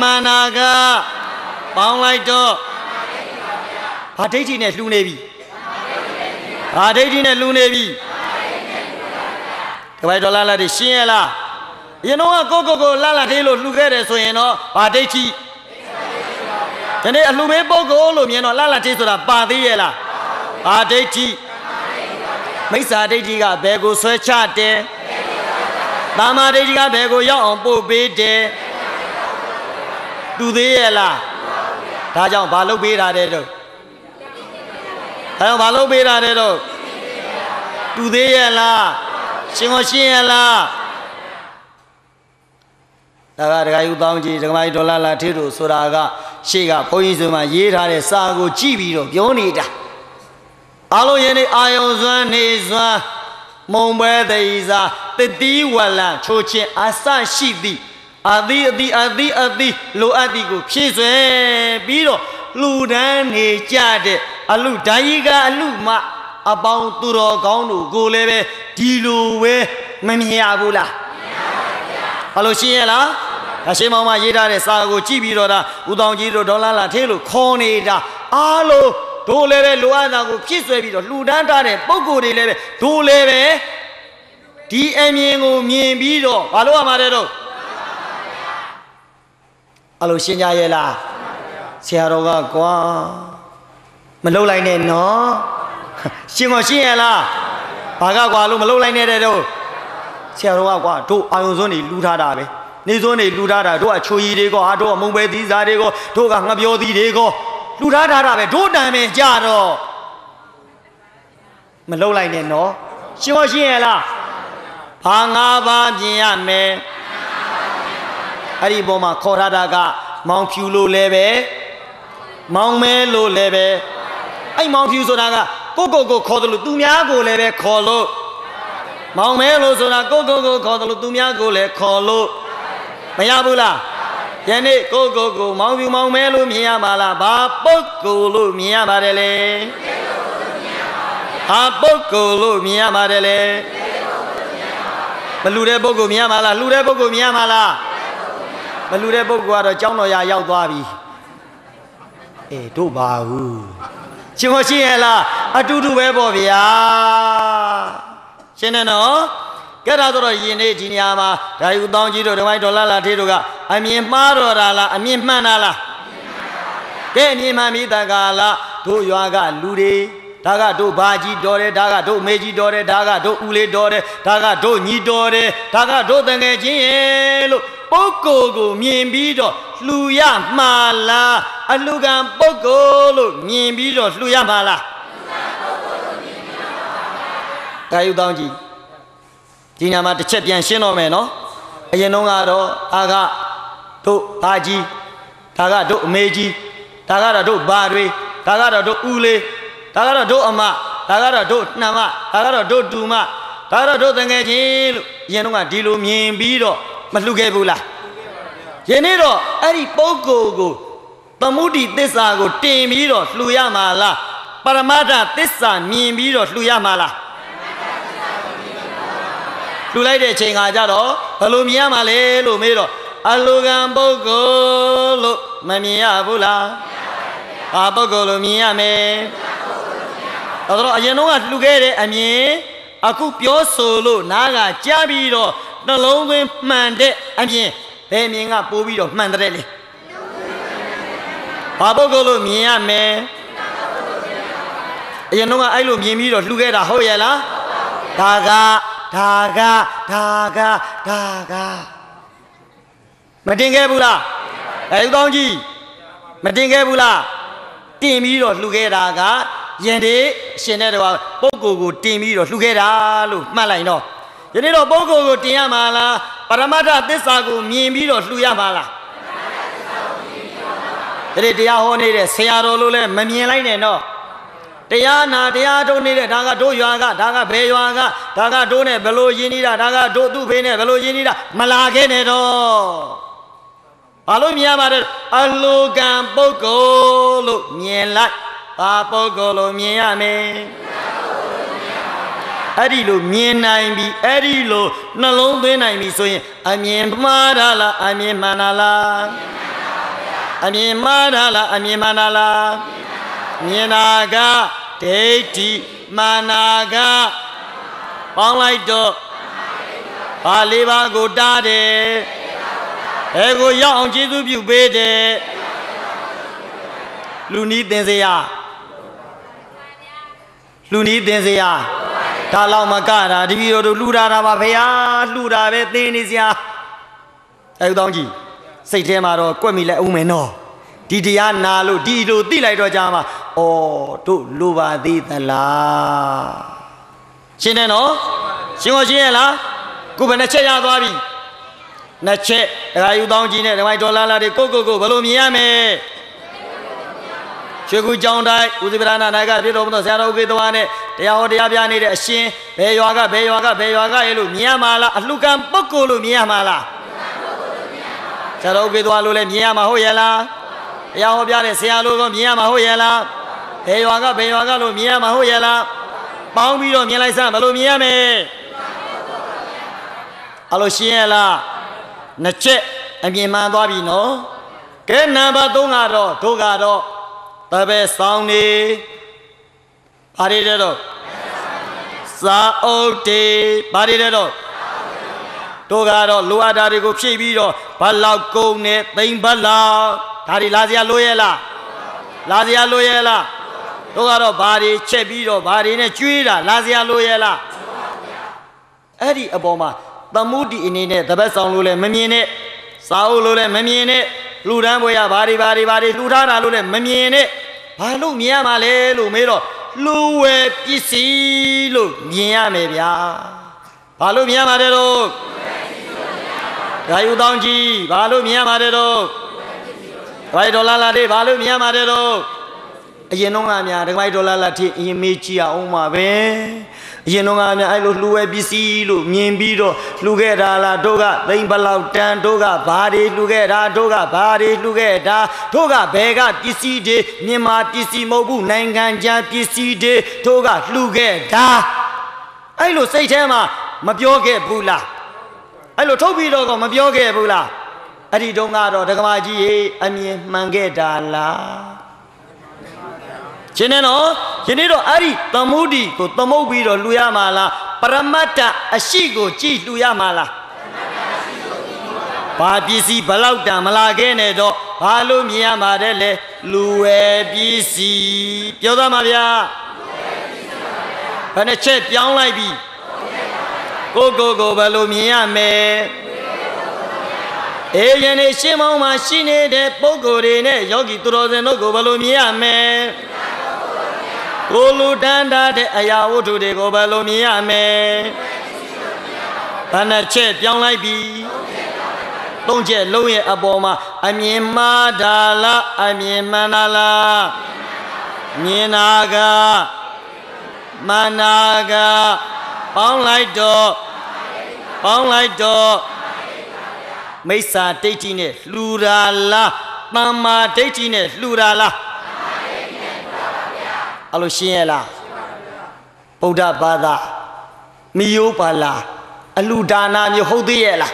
မှန်တာကပေါင်းလိုက်တော့ဘာဒိဋ္ဌိနဲ့လှူနေပြီဘာဒိဋ္ဌိနဲ့လှူနေပြီတပိုက်ဒေါ်လာလာတွေရှင်းရလားအရင်တော့ကိုကိုကိုလာလာသေးလို့လှူခဲ့တယ်ဆိုရင်တော့ဘာဒိဋ္ဌိဒီနေ့အလှူပေးပုဂ္ဂိုလ်လို့မြင်တော့လာလာသေးဆိုတာပါသေးရဲ့လားဘာဒိဋ္ဌိမိစ္ဆာဒိဋ္ဌိကဘယ်ကိုဆွဲချတယ်တာမာဒိဋ္ဌိကဘယ်ကိုရောက်အောင်ပို့ပေးတယ် သူသေးရဲ့လားဒါကြောင့်ဘာလုပ်ပေးတာတဲ့တော့ဒါကြောင့်ဘာလုပ်ပေးတာတဲ့တော့သူသေးရဲ့လားရှင်ကိုရှင်းရဲ့လားဒါကဒကာယူတောင်းကြီးဒကာမကြီးဒေါ်လာလာထေးတို့ဆိုတာကရှေ့ကဘုန်းကြီးဆိုမှရေးထားတဲ့စာကိုကြည့်ပြီးတော့ပြောနေတာအလုံးရင်နေအာယုံစွမ်းနေစွမ်းမုံပွဲသိစာတတိဝလံချိုချင်းအဆရှိသည် အသီးအသီးအသီးအသီးလိုအပ်သည်ကိုဖြည့်ဆွဲပြီးတော့လူဒန်းနေကြတဲ့အလူဓာယီကအလူမအပေါင်းသူတော်ကောင်းတို့ကိုလည်းပဲဒီလိုပဲမမြင်ရဘူးလားမမြင်ပါဘူးဗျာဘာလို့ရှင်းရလားအရှင်မောင်မရေးထားတဲ့စာကိုကြည့်ပြီးတော့ဒါဦးတောင်ကြီးတို့ဒေါ်လာလာထေးလို့ခေါ်နေတာအားလုံးတို့လည်းပဲလိုအပ်တာကိုဖြစ်ဆွဲပြီးတော့လှူဒန်းထားတဲ့ပုံကိုယ်တွေလည်းပဲတို့လည်းပဲဒီအမြင်ကိုမြင်ပြီးတော့ဘာလို့ရမှာတဲ့တော့ အလိုရှင်းကြရဲ့လားဆရာတော်ကကွာမလှုပ်လိုက်နဲ့နော်ရှင်းမရှင်းရဲ့လားဘာကကွာလို့မလှုပ်လိုက်နဲ့တဲ့တော့ဆရာတော်ကကွာတို့အာယုံစွန်းနေလူထားတာပဲနေစွန်းနေလူထားတာတို့အချိုကြီးတွေကောဟာတို့အမုံပဲသီးစားတွေကောတို့ကငပြောသီးတွေကောလူထားထားတာပဲတို့တန်ပင်ကြတော့မလှုပ်လိုက်နဲ့နော်ရှင်းမရှင်းရဲ့လားဘာငါးပါးပြင်ရမယ် အဲ့ဒီပုံမှာခေါ်ထားတာက မောင်ဖြူလို့လည်းပဲမောင်မဲလို့လည်းပဲအဲ့မောင်ဖြူဆိုတာကကိုကိုကိုခေါ်တယ်လို့သူများကိုလည်းပဲခေါ်လို့မောင်မဲလို့ဆိုတာကိုကိုကိုခေါ်တယ်လို့သူများကိုလည်းခေါ်လို့မရဘူးလားယနေ့ကိုကိုကိုမောင်ဖြူမောင်မဲလို့မြင်ရမှာလားဘာပုတ်ကိုလို့မြင်ရပါတယ်လေဟာပုတ်ကိုလို့မြင်ရပါတယ်လေမလူတဲ့ပုဂ္ဂိုလ်မြင်ရမှာလားလူတဲ့ပုဂ္ဂိုလ်မြင်ရမှာလား မလူတဲ့ပုဂ္ဂိုလ်ကတော့ကြောင်းတော်ရရောက်သွားပြီအေးတို့ပါဘူးရှင်မရှင်းရလားအတူတူပဲပေါ့ဗျာရှင်းတယ်နော်ကဲဒါဆိုတော့ယင်နေ့ဒီနေရာမှာဓာယူတောင်းကြီးတို့ဓမ္မိုင်းဒေါ်လာလာထေးတို့ကအမြင်မှားတော်တာလားအမြင်မှန်တာလားကဲအမြင်မှန်ပြီတက္ကလာတို့ရွာကလူတွေဒါကတို့ဘာကြီးတော်တယ်ဒါကတို့မေကြီးတော်တယ်ဒါကတို့ဦးလေးတော်တယ်ဒါကတို့ညီတော်တယ်ဒါကတို့တငယ်ချင်းရဲ့လို့ ပုဂ္ဂိုလ်ကိုမြင်ပြီးတော့လှူရမှာလားအလှကံပုဂ္ဂိုလ်လို့မြင်ပြီးတော့လှူရမှာလားဒါယူတောင်းကြည့်ဒီညမှာတစ်ချက်ပြန်ရှင်းတော့မယ်နော်အရင်တော့ကတော့အာကတို့ဘာကြီးဒါကတို့အမေကြီးဒါကတော့တို့ဘာတွေဒါကတော့တို့ဦးလေးဒါကတော့တို့အမဒါဒါကတော့တို့နှံမဒါကတော့တို့တူမဒါကတော့တို့တငယ်ချင်းလို့အရင်တော့ကဒီလိုမြင်ပြီးတော့ မလှူခဲ့ဘူးလားယနေ့တော့အဲ့ဒီပုဂ္ဂိုလ်ကိုသမုဒိသစ္စာကိုတင်ပြီးတော့လှူရမှာလားပရမတ္ထသစ္စာမြင်ပြီးတော့လှူရမှာလားလှူလိုက်တဲ့အချိန်ခါကျတော့ဘယ်လိုမြင်ရမှာလဲလို့မေးတော့အလူကံပုဂ္ဂိုလ်လို့မမြင်ရဘူးလားဘာပုဂ္ဂိုလ်လို့မြင်ရမယ်အဲ့တော့အရင်တော့ကလှူခဲ့တဲ့အမြင်အခုပြောဆိုလို့နားကကြားပြီးတော့ နှလုံးသွင်းမှန်တဲ့အမြင်ဘယ်မြင်ကပိုးပြီးတော့မှန်တဲ့လေဘာပုဂ္ဂိုလ်လို့မြင်ရမယ်အရင်တော့ကအဲ့လိုမြင်ပြီးတော့လှူခဲ့တာဟုတ်ရဲ့လားဒါကဒါကဒါကဒါကမတင်ခဲ့ဘူးလားအဲဦးကောင်းကြီးမတင်ခဲ့ဘူးလားတင်ပြီးတော့လှူခဲ့တာကယင်ဒီရှင်တဲ့တော်ပုဂ္ဂိုလ်ကိုတင်ပြီးတော့လှူခဲ့တာလို့မှတ်လိုက်တော့ ယနေ့တော့ပုဂ္ဂိုလ်ကိုတင်ရမှာလားပရမတ္ထသစ္စာကိုမြင်ပြီးတော့လှူရမှာလားဒီတရားဟောနေတဲ့ဆရာတော်လို့လည်းမမြင်လိုက်နဲ့တော့တရားနာတရားထုတ်နေတဲ့ဒါကတို့ရွာကဒါကဘယ်ရွာကဒါကတို့နဲ့ဘယ်လိုရင်းနေတာဒါကတို့သူ့ဖေးနဲ့ဘယ်လိုရင်းနေတာမလာခဲ့နဲ့တော့ဘာလို့မြင်ရမှာလဲအလိုကံပုဂ္ဂိုလ်လို့မြင်လိုက်ဘာပုဂ္ဂိုလ်လို့မြင်ရမယ် အဲ့ဒီလိုမြင်နိုင်ပြီအဲ့ဒီလိုနှလုံးသွင်းနိုင်ပြီဆိုရင်အမြင်မှားတာလားအမြင်မှန်တာလားအမြင်မှားတာလားအမြင်မှန်တာလားမြင်တာကဒိဋ္ဌိမာနာကပေါင်းလိုက်တော့ဘာလေးပါးကိုတားတယ်ဘယ်ကိုရောက်အောင်ကျေးဇူးပြုပေးတယ်လူနီးသင်စေရလူနီးသင်စေရ ဒါလောက်မကတာတပည့်တော်တို့လှူတာတာပါဖေဟာလှူတာပဲသင်နေစရာအဲတောင်းကြည့်စိတ်ထဲမှာတော့ကွက်မိလိုက်အောင်မယ်နော်ဒီတရားနာလို့ဒီလိုသိလိုက်တော့ကြာမှာဩတို့လိုပါသေးသလားရှင်းတယ်နော်ရှင်းရောရှင်းရဲ့လားကိုဘယ်နှချက်ရသွားပြီနှစ်ချက်ဒကာယူတောင်းကြီးနဲ့ဒကာဒေါ်လာလာတွေကိုကိုကိုဘယ်လိုမြင်ရမလဲ ရွှေကူကြောင်းတိုင်းဦးဇိပရဏနာယကပြည်တော်မတော်ဆရာတော်ဥကေသွားနဲ့တရားဟောတရားပြနေတဲ့အရှင်ဘယ်ရွာကဘယ်ရွာကဘယ်ရွာကရဲ့လို့မြင်ရမှာလားအလှကံပုဂ္ဂိုလ်လို့မြင်ရမှာလားဆရာတော်ဥကေသွားလို့လည်းမြင်ရမှာဟုတ်ရဲ့လားတရားဟောပြတဲ့ဆရာလို့ကမြင်ရမှာဟုတ်ရဲ့လားဘယ်ရွာကဘယ်ရွာကလို့မြင်ရမှာဟုတ်ရဲ့လားပေါင်းပြီးတော့မြင်လိုက်စမ်းဘယ်လိုမြင်ရမလဲအလိုရှင်းရလားနှစ်ချက်အမြင်မှန်သွားပြီနော်ကဲနံပါတ်3ကတော့တို့ကတော့ တပည့်ဆောင်နေဘာတွေလဲတော့စာအုပ်တွေဘာတွေလဲတော့တို့ကတော့လိုအပ်တာတွေကိုဖြည့်ပြီးတော့ဘလောက်ကုန်နဲ့သိမ့်ဘလောက်ဒါတွေလာစရာလိုရဲ့လားလာစရာလိုရဲ့လားတို့ကတော့ဘာတွေချက်ပြီးတော့ဘာတွေနဲ့ကျွေးတာလာစရာလိုရဲ့လားအဲ့ဒီအပေါ်မှာသမုဒိအနေနဲ့တပတ်ဆောင်လို့လည်းမမြင်နဲ့စာအုပ်လို့လည်းမမြင်နဲ့လှူဒန်းပွဲရဘာတွေဘာတွေဘာတွေလှူထားတာလို့လည်းမမြင်နဲ့ ဘာလို့မြင်ရမှာလဲလို့မေးတော့လှူဝယ်ပစ္စည်းလို့မြင်ရမယ်ဗျာဘာလို့မြင်ရမှာလဲတော့ဓာယူတောင်းကြီးဘာလို့မြင်ရမှာလဲတော့ဓာယူဒေါ်လာလာတွေဘာလို့မြင်ရမှာလဲတော့အရင်တော့ကများဓာယူဒေါ်လာလာထိအရင်မေးကြည့်အောင်ပါပဲ အရင်တော့ကများအဲ့လိုလှူဝဲပစ္စည်းလို့မြင်ပြီးတော့လှူခဲ့တာလားတို့ကသိမ့်ဘလောက်တန်တို့ကဘာတွေလှူခဲ့တာတို့ကဘာတွေလှူခဲ့တာတို့ကဘယ်ကပစ္စည်းတွေမြန်မာပစ္စည်းမဟုတ်ဘူးနိုင်ငံခြားပစ္စည်းတွေတို့ကလှူခဲ့တာအဲ့လိုစိတ်ထဲမှာမပြောခဲ့ဘူးလားအဲ့လိုထုတ်ပြီးတော့ကမပြောခဲ့ဘူးလားအဲ့ဒီတုန်းကတော့ဒကမာကြီးရေအမြင်မှန်ခဲ့တာလား ရှင်းနေနော်ယနေ့တော့အဲ့ဒီသမုဒိကိုသမုတ်ပြီးတော့လှူရမှာလားပရမတ္တအရှိကိုကြည်လှူရမှာလားဘာပစ္စည်းဘလောက်တန်မလာခဲ့နဲ့တော့ဘာလို့မြင်ရမှာတဲ့လေလူဝယ်ပစ္စည်းပြောသားမှာဗျာဘယ်နှချက်ပြောင်းလိုက်ပြီကိုကိုကိုဘယ်လိုမြင်ရမယ် အေးယနေ့ရှင်းမောင်းမှာရှိနေတဲ့ပုဂ္ဂိုလ်တွေနဲ့ယောဂီသူတော်စင်တို့ကိုဘယ်လိုမြင်ရမယ်ကိုလူတန်းတာတဲ့အရာဝတ္ထုတွေကိုဘယ်လိုမြင်ရမယ်ဘယ်နှချက်ပြောင်းလိုက်ပြီသုံးချက်လုံးရဲ့အပေါ်မှာအမြင်မှားတာလားအမြင်မှန်တာလားမြင်တာကဒမာနာကပေါင်းလိုက်တော့ပေါင်းလိုက်တော့ မိစ္ဆာဒိဋ္ဌိနဲ့လှူတာလားတမ္မာဒိဋ္ဌိနဲ့လှူတာလားအဲ့လိုရှင်းရလားဗုဒ္ဓဘာသာမိယိုးပါလားအလှူဒါနာမျိုးဟုတ်သေးရဲ့လား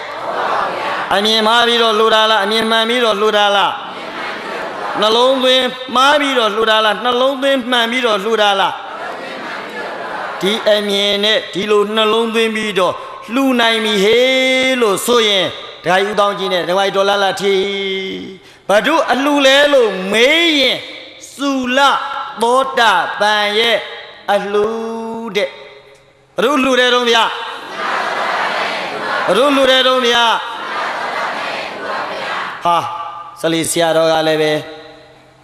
အမြင်မှားပြီးတော့လှူတာလားအမြင်မှန်ပြီးတော့လှူတာလားနှလုံးသွင်းမှားပြီးတော့လှူတာလားနှလုံးသွင်းမှန်ပြီးတော့လှူတာလားဒီအမြင်နဲ့ဒီလိုနှလုံးသွင်းပြီးတော့လှူနိုင်ပြီဟေးလို့ဆိုရင် ဒကာယူတောင်းကြီးနဲ့ဒကာဒေါ်လာလာထီဘာတို့အလှူလဲလို့မေးရင်စုလသောတာပန်ရဲ့အလှူတဲ့ဘာတို့လှူတယ်တော့ဗျာဘာတို့လှူတယ်တော့ဗျာဟာစလီဆရာတော်ကလည်းပဲ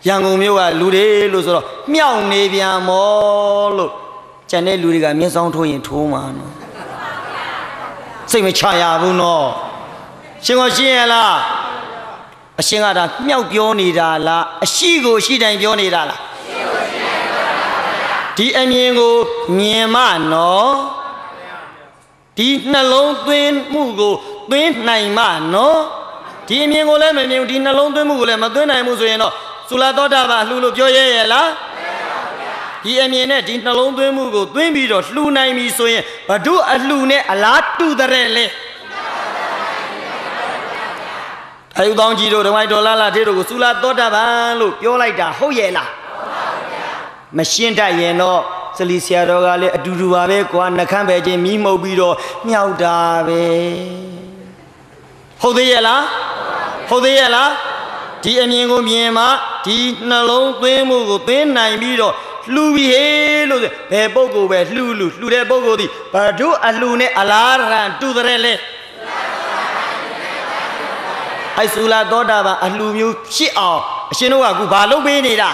ရန်ကုန်မြို့ကလူတွေလို့ဆိုတော့မြောက်နေပြန်မောလို့ကျန်တဲ့လူတွေကမျက်စောင်းထိုးရင်ထိုးမှာနော်စိတ်မချရဘူးနော် ရှင်ကရှင်းရလားအရှင်ကဒါမြောက်ပြောနေတာလားအရှိကိုရှိတိုင်းပြောနေတာလားဒီအမြင်ကိုမြင်မနော်ဒီနှလုံးသွင်းမှုကိုသွင်းနိုင်မနော်ဒီအမြင်ကိုလည်းမမြင်ဘူးဒီနှလုံးသွင်းမှုကိုလည်းမသွင်းနိုင်ဘူးဆိုရင်တော့သုလာသောတာပန်အလှလို့ပြောရဲရဲ့လားဒီအမြင်နဲ့ဒီနှလုံးသွင်းမှုကိုသွင်းပြီးတော့လှူနိုင်ပြီဆိုရင်ဘဒုအလှနဲ့အလားတူတဲ့လေ အယူကောင်းကြီးတို့ဓမ္မိုက်ဒေါ်လာလာတေးတို့ကိုသုလာသောတာပန်လို့ပြောလိုက်တာဟုတ်ရဲ့လားမရှင်းတတ်ရင်တော့စလီဆရာတော်ကလည်းအတူတူပါပဲကွာနှခမ်းပဲချင်းမီးမှုတ်ပြီးတော့မြောက်တာပဲဟုတ်သေးရဲ့လားဟုတ်သေးရဲ့လားဒီအမြင်ကိုမြင်မှဒီနှလုံးသွင်းမှုကိုသွင်းနိုင်ပြီးတော့လှူပြီဟေးလို့ဆိုဘယ်ပုဂ္ဂိုလ်ပဲလှူလှူလှူတဲ့ပုဂ္ဂိုလ်ဒီဘာတို့အလှူနဲ့အလားရန်တူတဲ့လေ အဲ့ဆူလာသောတာပန်အလှူမျိုးဖြစ်အောင်အရှင်တို့ကအခုဘာလုပ်ပေးနေတာ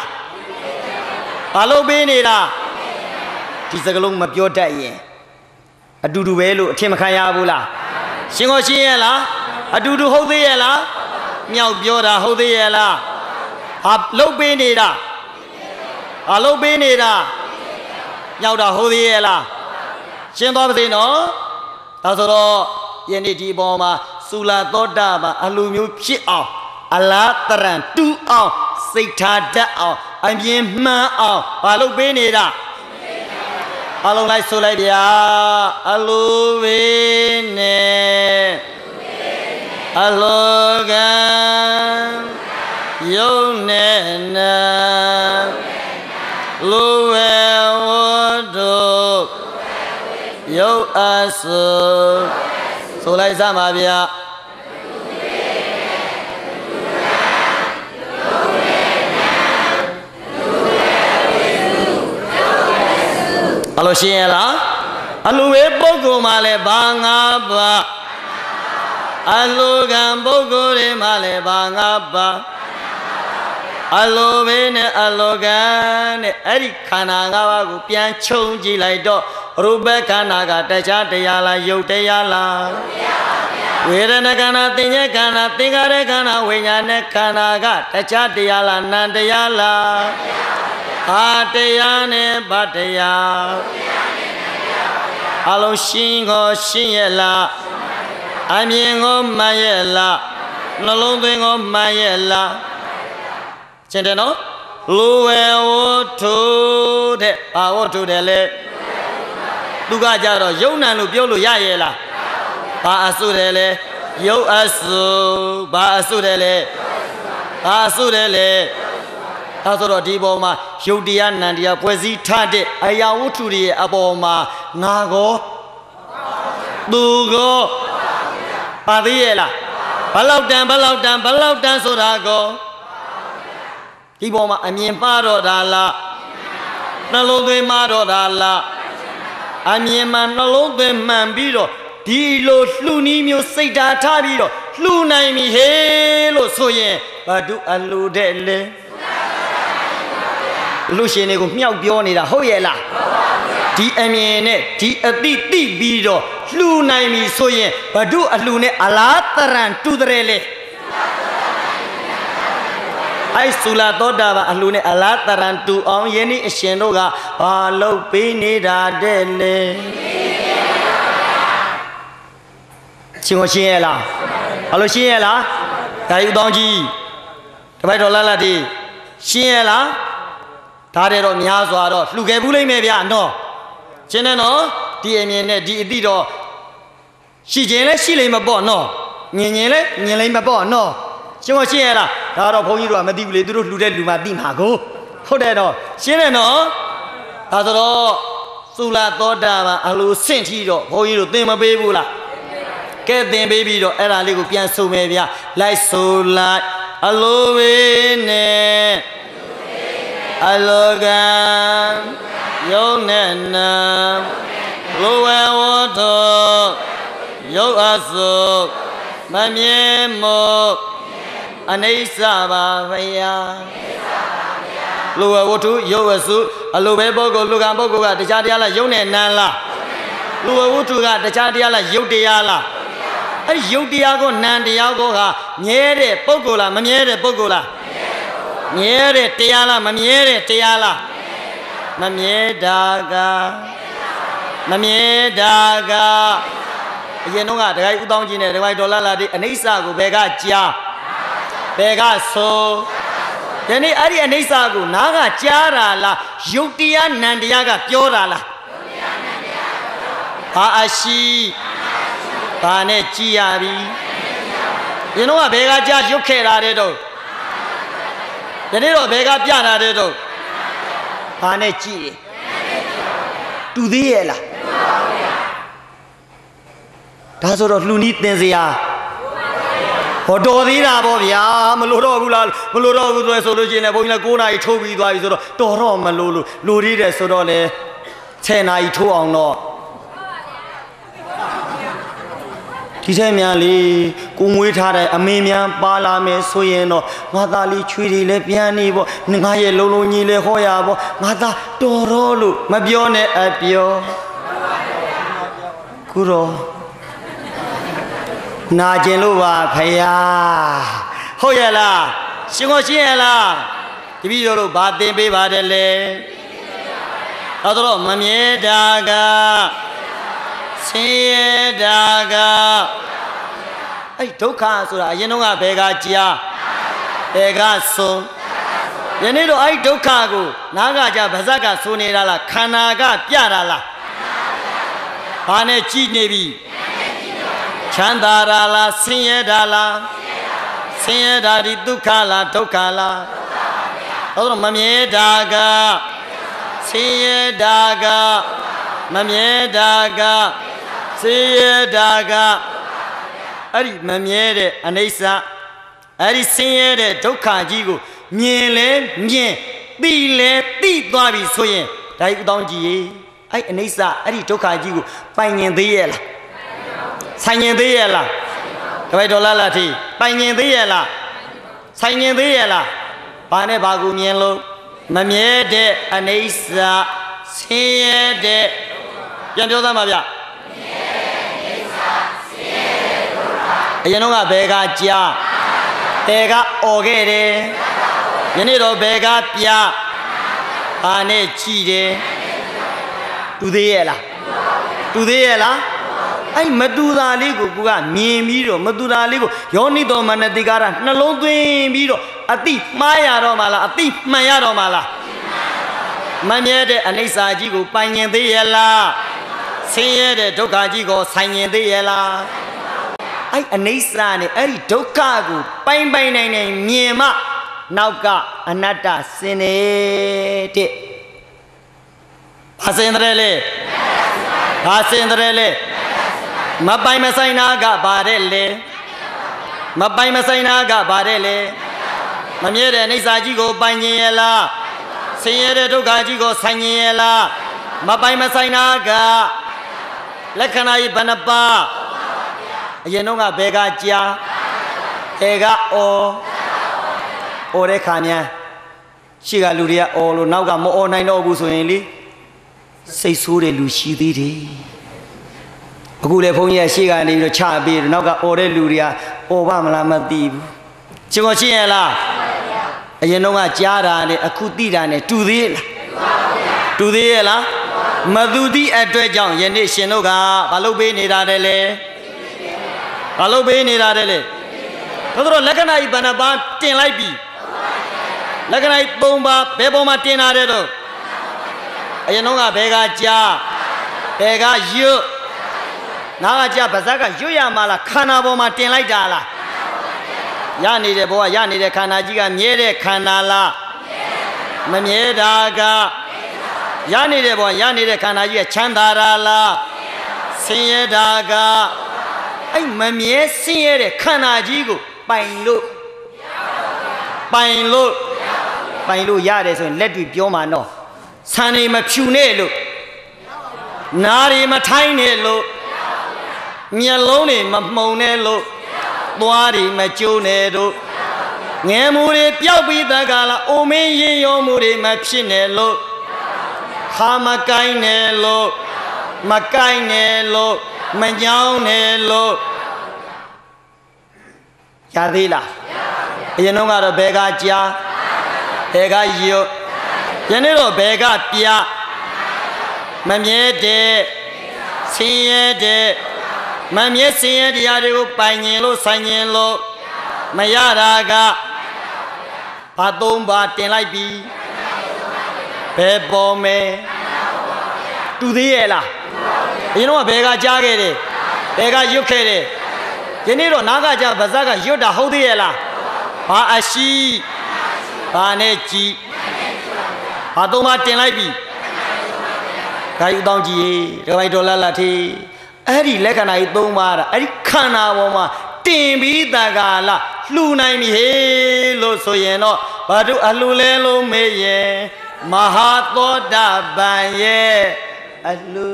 ဘာလုပ်ပေးနေတာဒီစကလုံးမပြောတတ်ရင်အတူတူပဲလို့အထင်မခံရဘူးလားရှင်ကိုရှင်းရဲ့လားအတူတူဟုတ်သေးရဲ့လားမြောက်ပြောတာဟုတ်သေးရဲ့လားဟာလုတ်ပေးနေတာဟာလုတ်ပေးနေတာမြောက်တာဟုတ်သေးရဲ့လားရှင်းသွားပါစေနော်ဒါဆိုတော့ယနေ့ဒီပေါ်မှာ စူလာသောတာပန်အလူမျိုးဖြစ်အောင်အလားတရံတူအောင်စိတ်ထားတတ်အောင်အမြင်မှန်အောင်ဘာလို့ပေးနေတာအလုံးလိုက်ဆိုလိုက်ဗျာအလူဝေးနဲ့အလောကံယုံနဲ့နာလူဝေဝတ္တုယုတ်အဆု ဆိုလိုက်စမ်းပါဗျာအလိုရှင်းရလားအလိုပဲပုဂ္ဂိုလ်မှလည်းဘာငါပါအလိုကံပုဂ္ဂိုလ်တွေမှလည်းဘာငါပါ အလိုပဲနဲ့အလိုကံနဲ့အဲ့ဒီခန္ဓာ၅ပါးကိုပြန်ခြုံကြည့်လိုက်တော့ရူပခန္ဓာကတခြားတရားလားယုတ်တရားလားဝေဒနာခန္ဓာသင်္ညေခန္ဓာသင်္ခါရခန္ဓာဝိညာဉ်နဲ့ခန္ဓာကတခြားတရားလားနံတရားလားဘာတရားနဲ့ဘာတရားအလုံးရှင်းကိုရှင်းရဲ့လားအမြင်ကိုမှန်ရဲ့လားနှလုံးသွင်းကိုမှန်ရဲ့လား ရှင်းတယ်နော်လူဝေဝတ္ထုတဲ့ဘာဝတ္ထုတယ်လဲသူကကြတော့ယုံနံလို့ပြောလို့ရရဲ့လားဘာအဆုတယ်လဲယုတ်အဆုဘာအဆုတယ်လဲဘာအဆုတယ်လဲဒါဆိုတော့ဒီပေါ်မှာယုတ်တရားနံတရားဖွဲ့စည်းထားတဲ့အရာဝတ္ထုတွေရဲ့အပေါ်မှာငါကောသူကောပါသေးရဲ့လားဘလောက်တန်ဘလောက်တန်ဘလောက်တန်ဆိုတာကော ဒီပေါ်မှာအမြင်ပါတော့တာလားနှလုံးသွင်းမတော့တာလားအမြင်မှနှလုံးသွင်းမှန်ပြီးတော့ဒီလိုလှူနီးမျိုးစိတ်ဓာတ်ထားပြီးတော့လှူနိုင်ပြီဟေးလို့ဆိုရင်ဘာတုအလှူတဲ့လေလူရှင်တွေကိုမြောက်ပြောနေတာဟုတ်ရဲ့လားဒီအမြင်နဲ့ဒီအတိတိပြီးတော့လှူနိုင်ပြီဆိုရင်ဘဒုအလှူနဲ့အလားတရံတူတဲ့လေ အဲ့ဆူလာသောတာပန်အလှနဲ့အလားတရန်တူအောင်ယင်းဤအရှင်တို့ကဘာလုပ်ပေးနေတာတဲ့လေရှင်ကိုရှင်းရလားဘာလို့ရှင်းရလားဒါယူတောင်းကြီးတပိုက်တော်လှလှတီရှင်းရလားဒါတဲ့တော့များစွာတော့လှူခဲ့ဘူးလိမ့်မယ်ဗျာနော်ရှင်းတယ်နော်ဒီအမြင်နဲ့ဒီအတိတော့ရှိခြင်းလဲရှိလိမ့်မပေါ့နော်မြင်ခြင်းလဲမြင်လိမ့်မပေါ့နော် ရှင်းမရှင်းရလားဒါတော့ဘုန်းကြီးတို့ကမသိဘူးလေသူတို့လှူတဲ့လူမှသိမှာကိုဟုတ်တယ်နော်ရှင်းတယ်နော်ဒါဆိုတော့သုလာသောတာပန်အလိုဆင့်ထီတော့ဘုန်းကြီးတို့သင်မပေးဘူးလားကဲသင်ပေးပြီးတော့အဲ့ဒါလေးကိုပြန်ဆိုမယ်ဗျလိုက်ဆိုလိုက်အလိုဝေးနဲ့အလောကံယုံနဲ့နာလိုဝဲဝတော်ယုတ်အစုမမြဲမို့ အနိစ္စပါဗျာလူဝဝတ္ထုယုတ်အစုအလိုပဲပုဂ္ဂိုလ်လူကံပုဂ္ဂိုလ်ကတခြားတရားလားယုတ်နဲ့နံလားလူဝဝတ္ထုကတခြားတရားလားယုတ်တရားလားအဲ့ယုတ်တရားကိုနံတရားကိုကမြဲတဲ့ပုဂ္ဂိုလ်လားမမြဲတဲ့ပုဂ္ဂိုလ်လားမြဲတဲ့တရားလားမမြဲတဲ့တရားလားမမြဲတာကမမြဲတာကအရင်တော့ကဒဂိုက်ဥတောင်းကြီးနဲ့ဒဂိုက်ဒေါ်လာလာဒီအနိစ္စကိုဘယ်ကကြား ဘယ်ကဆိုဒီနေ့အဲ့ဒီအနိစ္စကိုနားကကြားတာလားယုတ်တရားနံတရားကပြောတာလားဘာအရှိဘာနဲ့ကြည်ရပြီရင်တော့ကဘယ်ကကြားရုပ်ခဲ့တာတဲ့တော့ဒီနေ့တော့ဘယ်ကပြတာတဲ့တော့ဘာနဲ့ကြည်တူသေးရဲ့လားဒါဆိုတော့လှူနီးတင်စရာ ဟောတော်သေးတာပေါ့ဗျာမလို့တော့ဘူးလားမလို့တော့ဘူးဆိုလို့ရှိရင်လည်းဘုန်းကြီးလည်း9နာရီထိုးပြီးသွားပြီဆိုတော့တော်တော့မလို့လို့လူသေးတယ်ဆိုတော့လေ10နာရီထိုးအောင်တော့ဒီထဲများလေကိုမွေးထားတဲ့အမေများပါလာမယ်ဆိုရင်တော့ငါသားလေးချွေတွေလည်းပြန်နေပေါ့ငါရဲ့လုံးလုံးကြီးလည်းဟောရပေါ့ငါသားတော်တော့လို့မပြောနဲ့အပြောခုတော့ နာကျင်လို့ပါဖယားဟုတ်ရဲ့လားရှင်ကိုရှင်းရဲ့လားတပည့်တော်တို့ဘာသင်ပေးပါတယ်လဲတော့တော့မမြဲတာကဆင်းရဲတာကအဲ့ဒုက္ခဆိုတာအရင်တော့ကဘယ်ကကြားဘယ်ကဆုံးယနေ့တော့အဲ့ဒုက္ခကိုနားကကြဗဇက်ကဆိုနေတာလားခန္ဓာကပြတာလားဘာနဲ့ကြည်နေပြီ ချမ်းသာတာလားဆင်းရဲတာလားဆင်းရဲတာဒီဒုက္ခလားဒုက္ခလားဟုတ်တော့မမြဲတာကဆင်းရဲတာကမမြဲတာကဆင်းရဲတာကအဲ့ဒီမမြဲတဲ့အနိစ္စအဲ့ဒီဆင်းရဲတဲ့ဒုက္ခကြီးကိုမြင်လဲမြင်သိလဲသိသွားပြီဆိုရင်ဒါကြီးဥတောင်းကြည့်ရေအဲ့အနိစ္စအဲ့ဒီဒုက္ခကြီးကိုပိုင်ញင်သေးရဲ့လား ဆိုင်ရင်သေးရဲ့လားတပိတ်ဒေါ်လာလားထီပိုင်ရင်သေးရဲ့လားဆိုင်ရင်သေးရဲ့လားဘာနဲ့ဘာကူမြင်လို့မမြဲတဲ့အနေစာဆင်းရဲတဲ့ပြန်ပြောသမ်းပါဗျာအရင်တော့ကဘယ်ကကြာတဲကအော်ခဲ့တယ်ယနေ့တော့ဘယ်ကပြဘာနဲ့ကြည်တယ်သူသေးရဲ့လားသူသေးရဲ့လား အဲ့မတူတာလေးကိုကိုကမြင်ပြီးတော့မတူတာလေးကိုယောနိတော်မနတိကာရနှလုံးသွင်းပြီးတော့အတိမှားရတော့မှလားအတိမှန်ရတော့မှလားမမြဲတဲ့အနိစ္စကြီးကိုပိုင်ញင်သေးရဲ့လားဆင်းရဲတဲ့ဒုက္ခကြီးကိုဆိုင်ញင်သေးရဲ့လားအဲ့အနိစ္စနဲ့အဲ့ဒီဒုက္ခကိုပိုင်ပိုင်နိုင်နိုင်မြင်မှနောက်ကအနတ္တစင်နေတဲ့ဘာစင်တဲ့လဲဘာစင်တဲ့လဲ မပိုင်မဆိုင်နာကဘာတဲ့လဲမပိုင်မဆိုင်နာကဘာတဲ့လဲမမြဲတဲ့အိဋ္ဌာကြီးကိုပိုင်ញင်ရလားဆင်းရဲတဲ့ဒုက္ခကြီးကိုဆိုင်ញင်ရလားမပိုင်မဆိုင်နာကလက္ခဏာကြီးဘယ်နှပါအရင်တော့ကဘယ်ကကြားဘယ်ကအော်အော်တဲ့ခါများရှေ့ကလူတွေကအော်လို့နောက်ကမအော်နိုင်တော့ဘူးဆိုရင်လေစိတ်ဆိုးတဲ့လူရှိသေးတယ် အခုလေဘုန်းကြီးကရှေ့ကနေပြီးတော့ချပေးတယ်နောက်ကအော်တဲ့လူတွေကအော်ပါမလားမသိဘူးရှင်ကိုရှင်းရလားအရင်တော့ကကြားတာနဲ့အခုသိတာနဲ့တူသေးရဲ့လားတူသေးရဲ့လားမသူသည့်အတွက်ကြောင့်ယနေ့ရှင်တို့ကဘာလုပ်ပေးနေတာတဲ့လဲဘာလုပ်ပေးနေတာတဲ့လဲတို့တို့လက္ခဏာဤဘဏ္ဍပါတင်လိုက်ပြီလက္ခဏာဤ၃ပါးဘယ်ပေါ်မှာတင်တာတဲ့တော့အရင်တော့ကဘယ်ကကြားဘယ်ကရွတ် နားကကြားဗဇက်ကရွတ်ရမှာလားခန္ဓာပေါ်မှာတင်လိုက်တာလားရနေတဲ့ဘဝရနေတဲ့ခန္ဓာကြီးကမြဲတဲ့ခန္ဓာလားမမြဲတာကရနေတဲ့ဘဝရနေတဲ့ခန္ဓာကြီးကချမ်းသာတာလားဆင်းရဲတာကအဲ့မမြဲဆင်းရဲတဲ့ခန္ဓာကြီးကိုပိုင်လို့ပိုင်လို့ပိုင်လို့ရတယ်ဆိုရင်လက်တွေပြောမှာနော်ဆံနေမဖြူနဲ့လို့နားတွေမထိုင်းနဲ့လို့ မျက်လုံးတွေမမှုံနဲ့လို့သွားတွေမကျိုးနဲ့တို့ငယ်မှုတွေပျောက်ပြီးတကလားအိုမင်းရင်ရောမှုတွေမဖြစ်နဲ့လို့ခါမကိုင်းနဲ့လို့မကိုင်းနဲ့လို့မညောင်းနဲ့လို့ရသေးလားအရင်တော့ကတော့ဘယ်ကကြားဘယ်ကရွတ်ယနေ့တော့ဘယ်ကပြမမြဲတဲ့ဆင်းရဲတဲ့ မမြဲဆင်းရဲတရားတွေကိုပိုင်ញင်လို့ဆိုင်ញင်လို့မရတာကဘာသုံးပါတင်လိုက်ပြီဘယ်ပေါ်မဲတူသေးရဲ့လားအရင်တော့ဘယ်ကကြားခဲ့တယ်ဘယ်ကရွတ်ခဲ့တယ်ယနေ့တော့နားကကြားဗဇက်ကရွတ်တာဟုတ်သေးရဲ့လားဘာအရှိဘာနဲ့ကြည်ဘာသုံးပါတင်လိုက်ပြီဂါယူတောင်းကြည့်ရေဒပိုက်ဒေါ်လာလာထေး အဲ့ဒီလက္ခဏာကြီးသုံးပါတာအဲ့ဒီခန္ဓာပေါ်မှာတင်ပြီးတန်ကာလလှူနိုင်ပြီဟေးလို့ဆိုရင်တော့ဘာတို့အလှူလဲလို့မေးရင်မဟာသောတာပန်ရဲ့အလှူ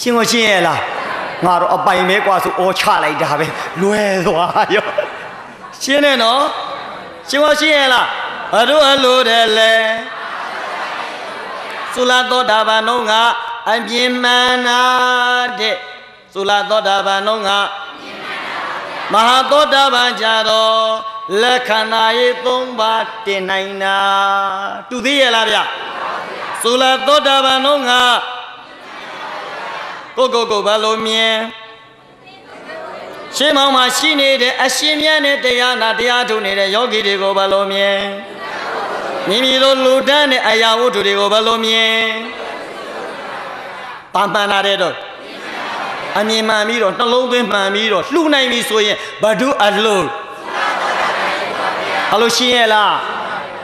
ရှင်းမရှင်းရဲ့လားငါတော့အပိုင်မဲกว่าဆိုအော်ချလိုက်တာပဲလွယ်သွားရောရှင်းနေနော်ရှင်းမရှင်းရဲ့လားဘာတို့အလှူတယ်လဲ သုလာသောတာပန်တို့ကအပြင်းမှန်နာတဲ့သုလာသောတာပန်တို့ကမဟာသောတာပန်ကြတော့လက္ခဏာရေး၃ပါးတင်နိုင်တာတူသေးရဲ့လားဗျသုလာသောတာပန်တို့ကကိုကိုကိုဘာလို့မြင်ရှင်းမောင်မှာရှိနေတဲ့အရှင်မြတ်နဲ့တရားနာတရားထုတ်နေတဲ့ယောဂီတွေကိုဘာလို့မြင် မိမိတို့လူတန်းတဲ့အရာဝတ္ထုတွေကိုဘယ်လိုမြင်ပန်ပန်လာတဲ့တော့အမြင်မှန်ပြီးတော့နှလုံးသွင်းမှန်ပြီးတော့လှူနိုင်ပြီဆိုရင်ဘဒုအလုံးအလိုရှင်းရဲ့လား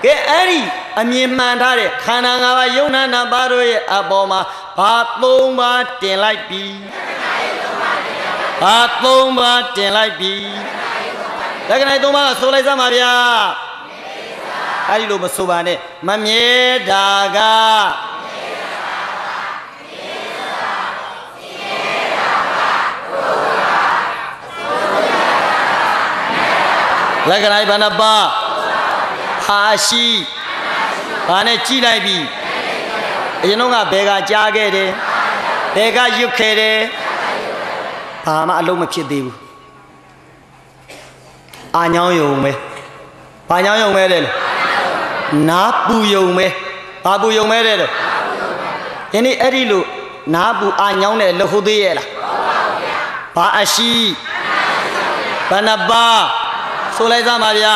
ကဲအဲ့ဒီအမြင်မှန်ထားတဲ့ခန္ဓာ၅ပါးယုံနာနာပါတို့ရဲ့အပေါ်မှာဘာသုံးပါတင်လိုက်ပြီဘာသုံးပါတင်လိုက်ပြီလက္ခဏာသုံးပါးဆိုလိုက်စမ်းပါဗျာ အဲ့ဒီလိုမဆိုပါနဲ့မမြဲတာကလက္ခဏာဘဏ္ဍပါဟာရှိဘာနဲ့ကြည်လိုက်ပြီအရင်တော့ကဘယ်ကကြားခဲ့တယ်ဘယ်ကရွတ်ခဲ့တယ်ဘာမှအလုံးမဖြစ်သေးဘူးအာညောင်းယုံပဲဘာညောင်းယုံပဲတဲ့လေ နားပူယုံပဲဘာပူယုံပဲတဲ့တော့ယနေ့အဲ့ဒီလိုနားပူအာညောင်းတဲ့လှဟုတ်သေးရဲ့လားဘာအရှိဘာနပါဆိုလိုက်သားပါဗျာ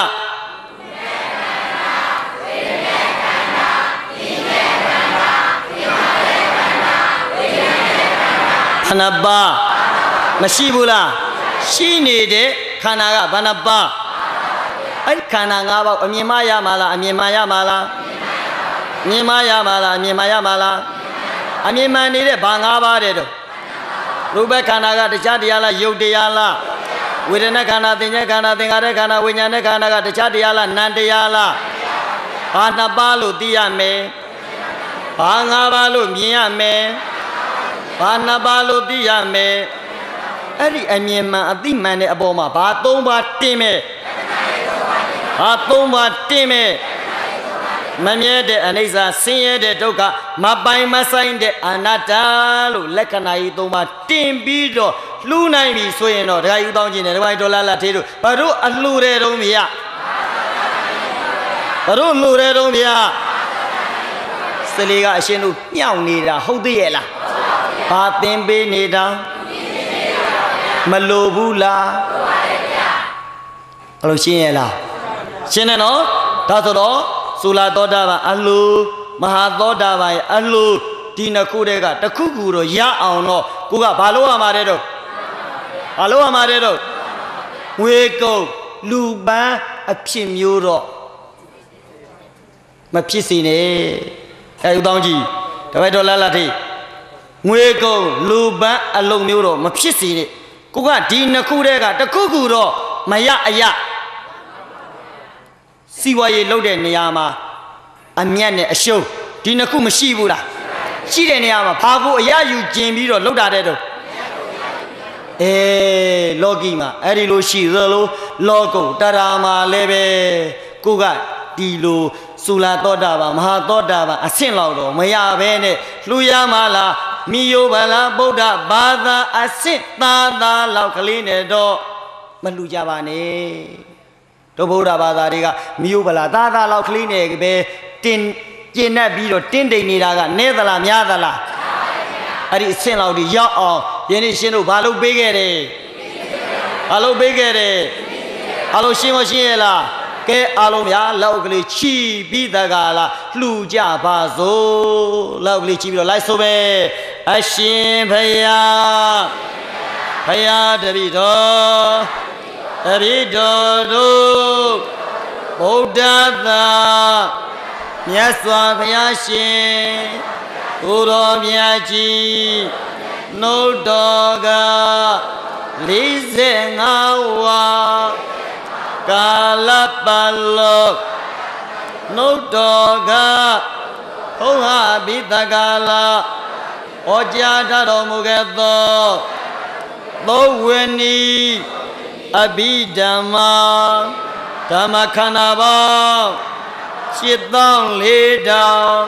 ခဏပါမရှိဘူးလားရှိနေတဲ့ခန္ဓာကဘာနာပါ အဲ့ခန္ဓာ၅ပါးအမြင်မရမှာလားအမြင်မှန်ရမှာလားအမြင်မှရမှာလားအမြင်မှန်ရမှာလားအမြင်မှန်နေတဲ့ဘာ၅ပါးတဲ့တော့ရူပခန္ဓာကတရားတရားလားယုတ်တရားလားဝေဒနာခန္ဓာသင်္ညေခန္ဓာသင်္ခါရခန္ဓာဝိညာဉ်နဲ့ခန္ဓာကတရားတရားလားနာမ်တရားလားဘာနှစ်ပါးလို့သိရမယ်ဘာ၅ပါးလို့မြင်ရမယ်ဘာနှစ်ပါးလို့သိရမယ်အဲ့ဒီအမြင်မှန်အသိမှန်တဲ့အပေါ်မှာဘာ၃ပါးတင်မယ် ဟာသုံးပါးတင်းမဲ့မမြဲတဲ့အနိစ္စဆင်းရဲတဲ့ဒုက္ခမပိုင်မဆိုင်တဲ့အနတ္တလို့လက္ခဏာကြီးသုံးပါးတင်ပြီးတော့လှူနိုင်ပြီဆိုရင်တော့ဒကာကြီးဦးတောင်းခြင်းနဲ့ဒကာကြီးဒေါ်လာလာသေးတို့ဘာတို့အလှူတဲ့တုံးမရဘာတို့လှူတဲ့တုံးမရစလေးကအရှင်တို့ညှောက်နေတာဟုတ်သေးရဲ့လားဘာသင်ပေးနေတာမလိုဘူးလားဘလို့ရှင်းရဲ့လား ရှင်းတယ်နော်ဒါဆိုတော့ဆူလာသောတာပန်အလှမဟာသောတာပန်ရဲ့အလှဒီနှစ်ခုတည်းကတစ်ခုခုတော့ရအောင်တော့ကိုကဘာလို့ရမှာတဲ့တော့ဘာလို့ရမှာတဲ့တော့ငွေကုန်လူပန်းအဖြစ်မျိုးတော့မဖြစ်စေနဲ့အဲဦးတောင်းကြီးတပည့်တော်လာလာထိငွေကုန်လူပန်းအလုံးမျိုးတော့မဖြစ်စေနဲ့ကိုကဒီနှစ်ခုတည်းကတစ်ခုခုတော့မရအရ စီဝါရေးလုပ်တဲ့နေရာမှာအမျက်နဲ့အရှုံးဒီနှစ်ခုမရှိဘူးလားရှိတဲ့နေရာမှာဘာကိုအရယူကျင်ပြီးတော့လောက်တာတဲ့တော့အေးလောကီမှာအဲ့ဒီလိုရှိသလိုလောကုတရာမှာလည်းပဲကိုကဒီလိုစူလာသောတာပန်မဟာသောတာပန်အဆင့်လောက်တော့မရဘဲနဲ့လှူရမလားမိယောဗလာဗုဒ္ဓဘာသာအဆင့်သာသာလောက်ကလေးနဲ့တော့မလှူကြပါနဲ့ တို့ဗုဒ္ဓဘာသာတွေကမိယောဗလာသာသာလောက်ကလေးနဲ့ပဲတင်ကျင့်တတ်ပြီးတော့တင်းတိမ်နေတာကနဲသလားများသလားအဲ့ဒီအဆင့်လောက်ဒီရောက်အောင်ယင်းနေ့ရှင်းတို့ဘာလို့ပေးခဲ့တယ်ဘာလို့ပေးခဲ့တယ်ဘာလို့ရှင်းမရှင်းရလားကဲအားလုံးများလောက်ကလေးချီပြီးတကလားလှူကြပါစို့လောက်ကလေးချီပြီးတော့လိုက်ဆိုပဲအရှင်ဖယားဖယားတပိတော် တပိတော်တို့ဗုဒ္ဓသာမြတ်စွာဘုရားရှင်ကိုတော်မြတ်ကြီးနှုတ်တော်က45ဝါကာလပတ်လောနှုတ်တော်ကဘုံဟာဘိတကာလာဩကြားထတော်မူခဲ့သောသောဝေနီ အဘိဓမ္မာဓမ္မခန္ဓာပေါင်းရှစ်သောင်းလေးတောင်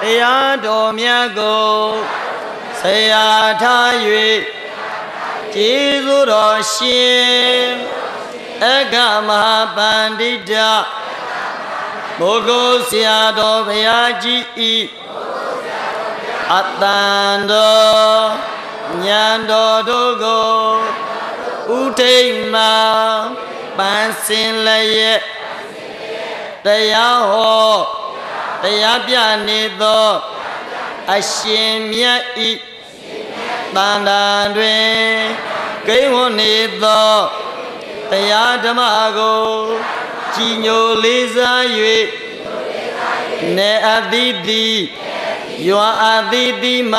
တရားတော်မြတ်ကိုဆရာထား၍ကျေးဇူးတော်ရှင်အကမဟာပန္တိတဘုဂုဆရာတော်ဘုရားကြီးဤအတန်တော်ဉာဏ်တော်တို့ကို ဥထိတ်မှာပန်းစင်လည်းတရားဟောတရားပြနေသောအရှင်မြတ်ဤတန်တာတွင်ကိဝတ်နေသောတရားဓမ္မကိုကြည်ညိုလေးစား၍နေအတိတိယောအတိတိမ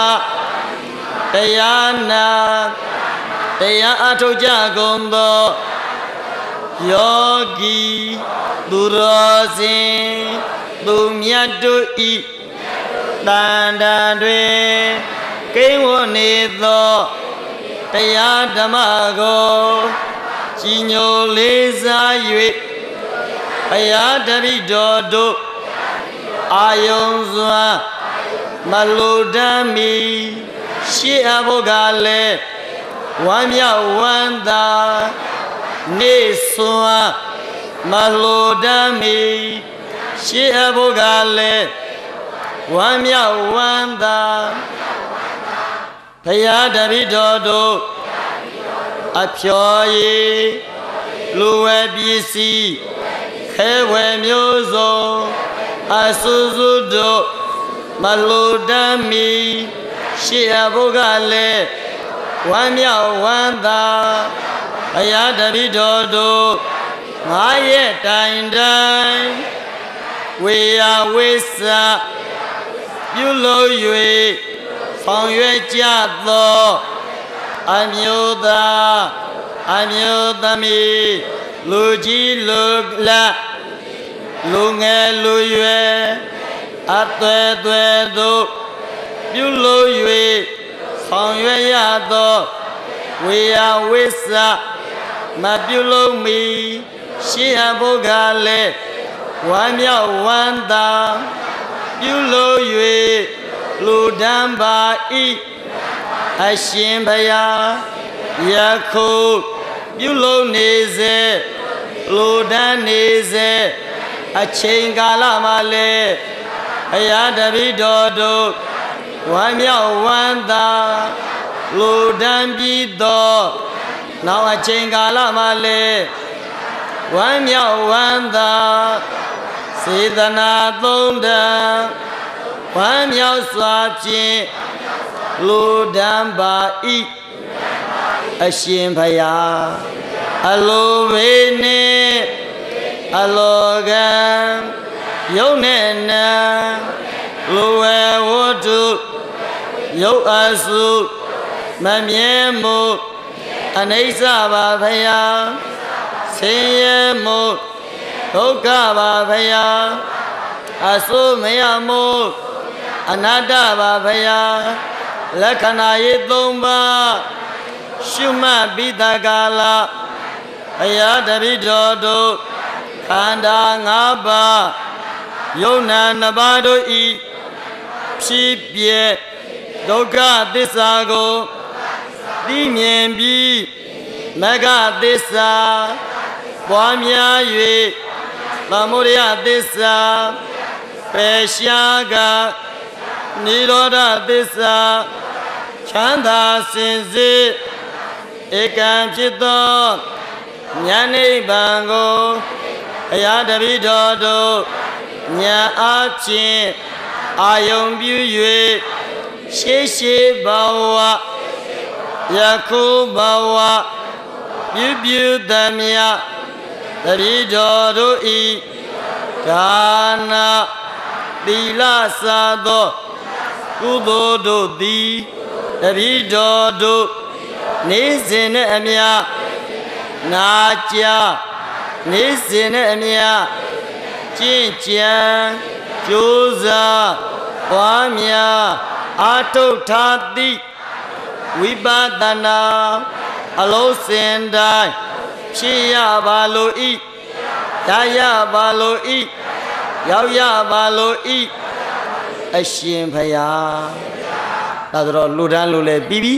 တရားနာ တရားအထုတ်ကြကုန်သောယောဂီသူတော်စင်သူမြတ်တို့ဤတန်တန်တွင်ကိဝနေသောတရားဓမ္မကိုကြည်ညိုလေးစား၍ဘုရားတပည့်တော်တို့အာယုံစွာမလိုတမ်းမီရှေ့အဘုကလည်း ဝမ်းမြောက်ဝမ်းသာနေစွာမလိုတမ်းမီရှေ့အဘုကလည်းဝမ်းမြောက်ဝမ်းသာဘုရားတပည့်တော်တို့အဖျော်ရည်လူဝဲပစ္စည်းခဲဝဲမျိုးစုံအဆူဆူတို့မလိုတမ်းမီရှေ့အဘုကလည်း ဝမ်းမြောက်ဝမ်းသာဘုရားတပည့်တော်တို့ငါရဲ့တိုင်တိုင်ဝေယဝိသပြုလို့၍ဆောင်ရွက်ကြသောအမျိုးသားအမျိုးသမီးလူကြီးလူလလူငယ်လူရွယ်အသွဲသွဲတို့ပြုလို့၍ ဆောင်ရွက်ရသောဝေယဝိသမပြုလို့မီရှေးအဘုကလည်းဝမ်းမြောက်ဝမ်းသာပြုလို့၍လူဒံပါဤအရှင်ဘုရားယခုပြုလုပ်နေစေလူတန်းနေစေအချိန်ကာလမှာလေအရာတပိတော်တို့ ဝမ်းမြောက်ဝမ်းသာလူတန်းပြီးတော့နောက်အချိန်ကာလမှာလေဝမ်းမြောက်ဝမ်းသာစေတနာသုံးတန်ဝမ်းမြောက်စွာဖြင့်လူတန်းပါဤအရှင်ဖယားအလိုဘေးနှင့်အလောကံယုံနဲ့နံလူဝဲဝတ္ထု ယုတ်အစုမမြဲမှုအနိစ္စပါဖယားဆင်းရဲမှုဒုက္ခပါဖယားအစိုးမရမှုအနတ္တပါဖယားလက္ခဏာရေး၃ပါးရှုမှတ်ပြီးတကာလအရာတပိတော်တို့ခန္ဓာ၅ပါးယုံနာနှစ်ပါးတို့ဤဖြစ်ပြ ဒုက္ခသစ္စာကိုသိမြင်ပြီးမဂ္ဂသစ္စာပွားများ၍သမုဒယသစ္စာပယ်ရှားကနိရောဓသစ္စာချမ်းသာစင်စစ်ဧကံဖြစ်သောဉာဏ်နိဗ္ဗာန်ကိုအရာတပိတော်တို့ဉာဏ်အားဖြင့်အာယုံပြု၍ ရှေးရှေးဘဝယခုဘဝပြုပြုသမျှတပိတော်တို့ဤဒါနာသီလစာသောကုသိုလ်တို့သည်တပိတော်တို့နေစဉ်နဲ့အမြနာကြာနေစဉ်နဲ့အမြကျင့်ကြံကြိုးစားပွားများ အာထုတ်ထားသည့်ဝိပဿနာအလုံးစင်တိုင်းဖြစ်ရပါလို့ဤရရပါလို့ဤရောက်ရပါလို့ဤအရှင်ဖယားဒါဆိုတော့လူတန်းလူလဲပြီးပြီ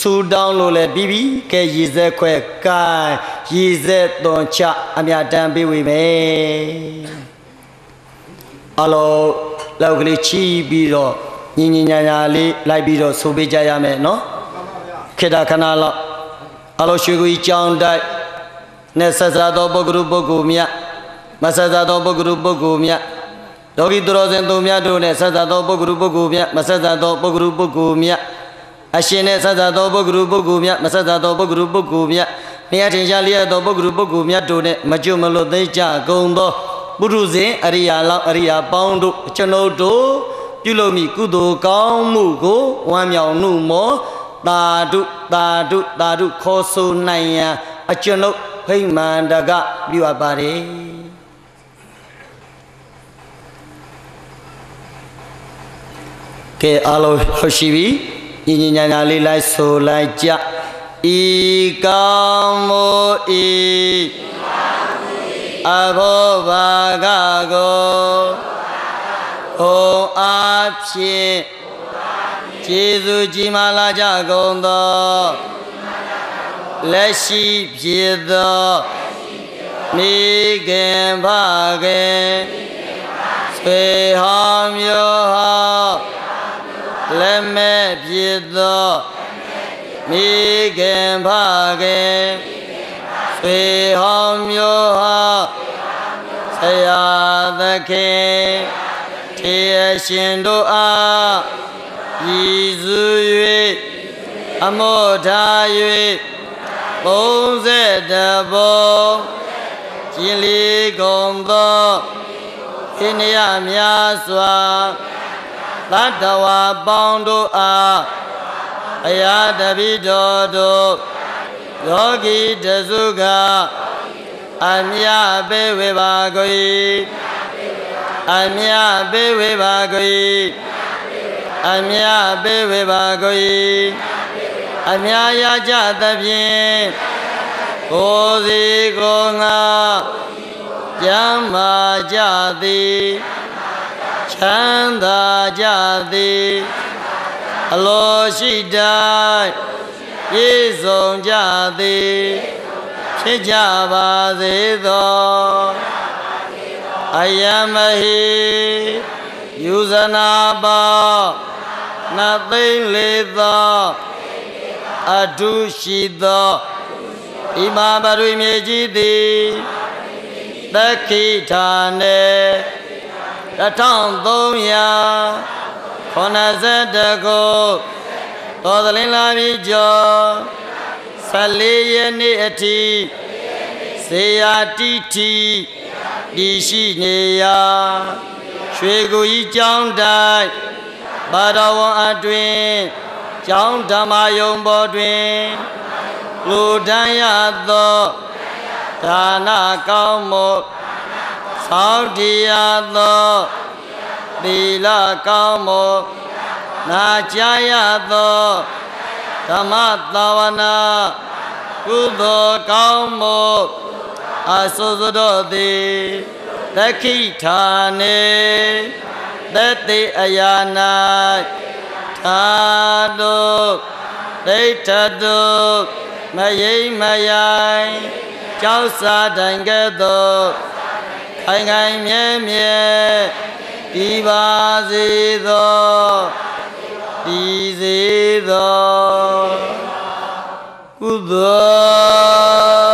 ဆူတောင်းလို့လဲပြီးပြီကဲရည်စက်ခွဲကိုင်းရည်စက်သွန်ချအမြတမ်းပေးဝေမယ်အလောလောက်ကလေးချီးပြီးတော့ ညီညီညာညာလေးလိုက်ပြီးတော့ဆိုပေးကြရမယ်နော်ခေတ္တခဏလောက်အလောရွှေကိုကြီးကြောင်းတိုက်နဲ့ဆက်စားသောပုဂ္ဂိုလ်ပုဂ္ဂိုလ်မြတ်မဆက်စားသောပုဂ္ဂိုလ်ပုဂ္ဂိုလ်မြတ်လောကီသူတော်စင်သူမြတ်တို့နဲ့ဆက်စားသောပုဂ္ဂိုလ်ပုဂ္ဂိုလ်မြတ်မဆက်စားသောပုဂ္ဂိုလ်ပုဂ္ဂိုလ်မြတ်အရှင်နဲ့ဆက်စားသောပုဂ္ဂိုလ်ပုဂ္ဂိုလ်မြတ်မဆက်စားသောပုဂ္ဂိုလ်ပုဂ္ဂိုလ်မြတ်နေရာထင်ရှားလျက်သောပုဂ္ဂိုလ်ပုဂ္ဂိုလ်မြတ်တို့နဲ့မကျွတ်မလွတ်သိကြကုန်သောပုထုဇဉ်အရိယာလောက်အရိယာပေါင်းတို့ကျွန်ုပ်တို့ ပြုလုပ်မိကုသိုလ်ကောင်းမှုကိုဝမ်းမြောက်နှုမောတာဓုတာဓုတာဓုခေါ်ဆိုနိုင်ရန်အကျွန်ုပ်ဖိမှန်တကပြုအပ်ပါတယ်ကဲအားလုံးဟုတ်ရှိပြီညီညီညာညာလေးလိုက်ဆိုလိုက်ကြဤကောင်းမို့ဤအဘောဘာကကို ဟောအားဖြင့်ကျေးဇူးကြီးမားလာကြကုန်သောလက်ရှိဖြစ်သောမိခင်ဖခင်ဆွေဟောင်းမျိုးဟောင်းလက်မဲ့ဖြစ်သောမိခင်ဖခင်ဆွေဟောင်းမျိုးဟောင်းဆရာသခင် ထေရရှင်တို့အားရည်စု၍အမောထား၍ပုံစဲတဘောကျင်လီကုန်သောဣနိယများစွာသတ္တဝါပေါင်းတို့အားအရာတပိတော်တို့ယောဂီတစုကအမြပေဝေပါကို အမြပေဝေပါကိုအမြပေဝေပါကိုအမြရကြသဖြင့်ကိုယ်စီကိုငါကျမ်းမာကြသည်ချမ်းသာကြသည်အလိုရှိတိုင်းပြည့်စုံကြသည်ဖြစ်ကြပါစေသော အယံမဟိယူဇနာပါနတ်သိမ့်လေသောအထုရှိသောဣမာပရိမြေကြီးသည်သက္ခိဌာနေ1300ခုနှစ်စက်တကုသောသလင်းလာပြီကျော်14ရက်နေ့အထိစေယာတိတိ ဒီရှိနေရာရွှေကူကြီးကျောင်းတိုင်းဘာတော်ဝန်အတွင်ကျောင်းဓမ္မယုံပေါ်တွင်လူတန်းရသောဒါနကောင်းမှုသောက်တရားသောသီလကောင်းမှုနာကြားရသောဓမ္မသာဝနာကုသိုလ်ကောင်းမှု အဆုစတော်သည်သက္ခိဌာနေသတ္တိအယာ၌သာတုဒိဋ္ဌတုမယိမ့်မယိုင်ကြောက်စာတိုင်ကဲ့သို့ခိုင်ခိုင်မြဲမြဲဒီပါစေသောဒီစေသောကုသိုလ်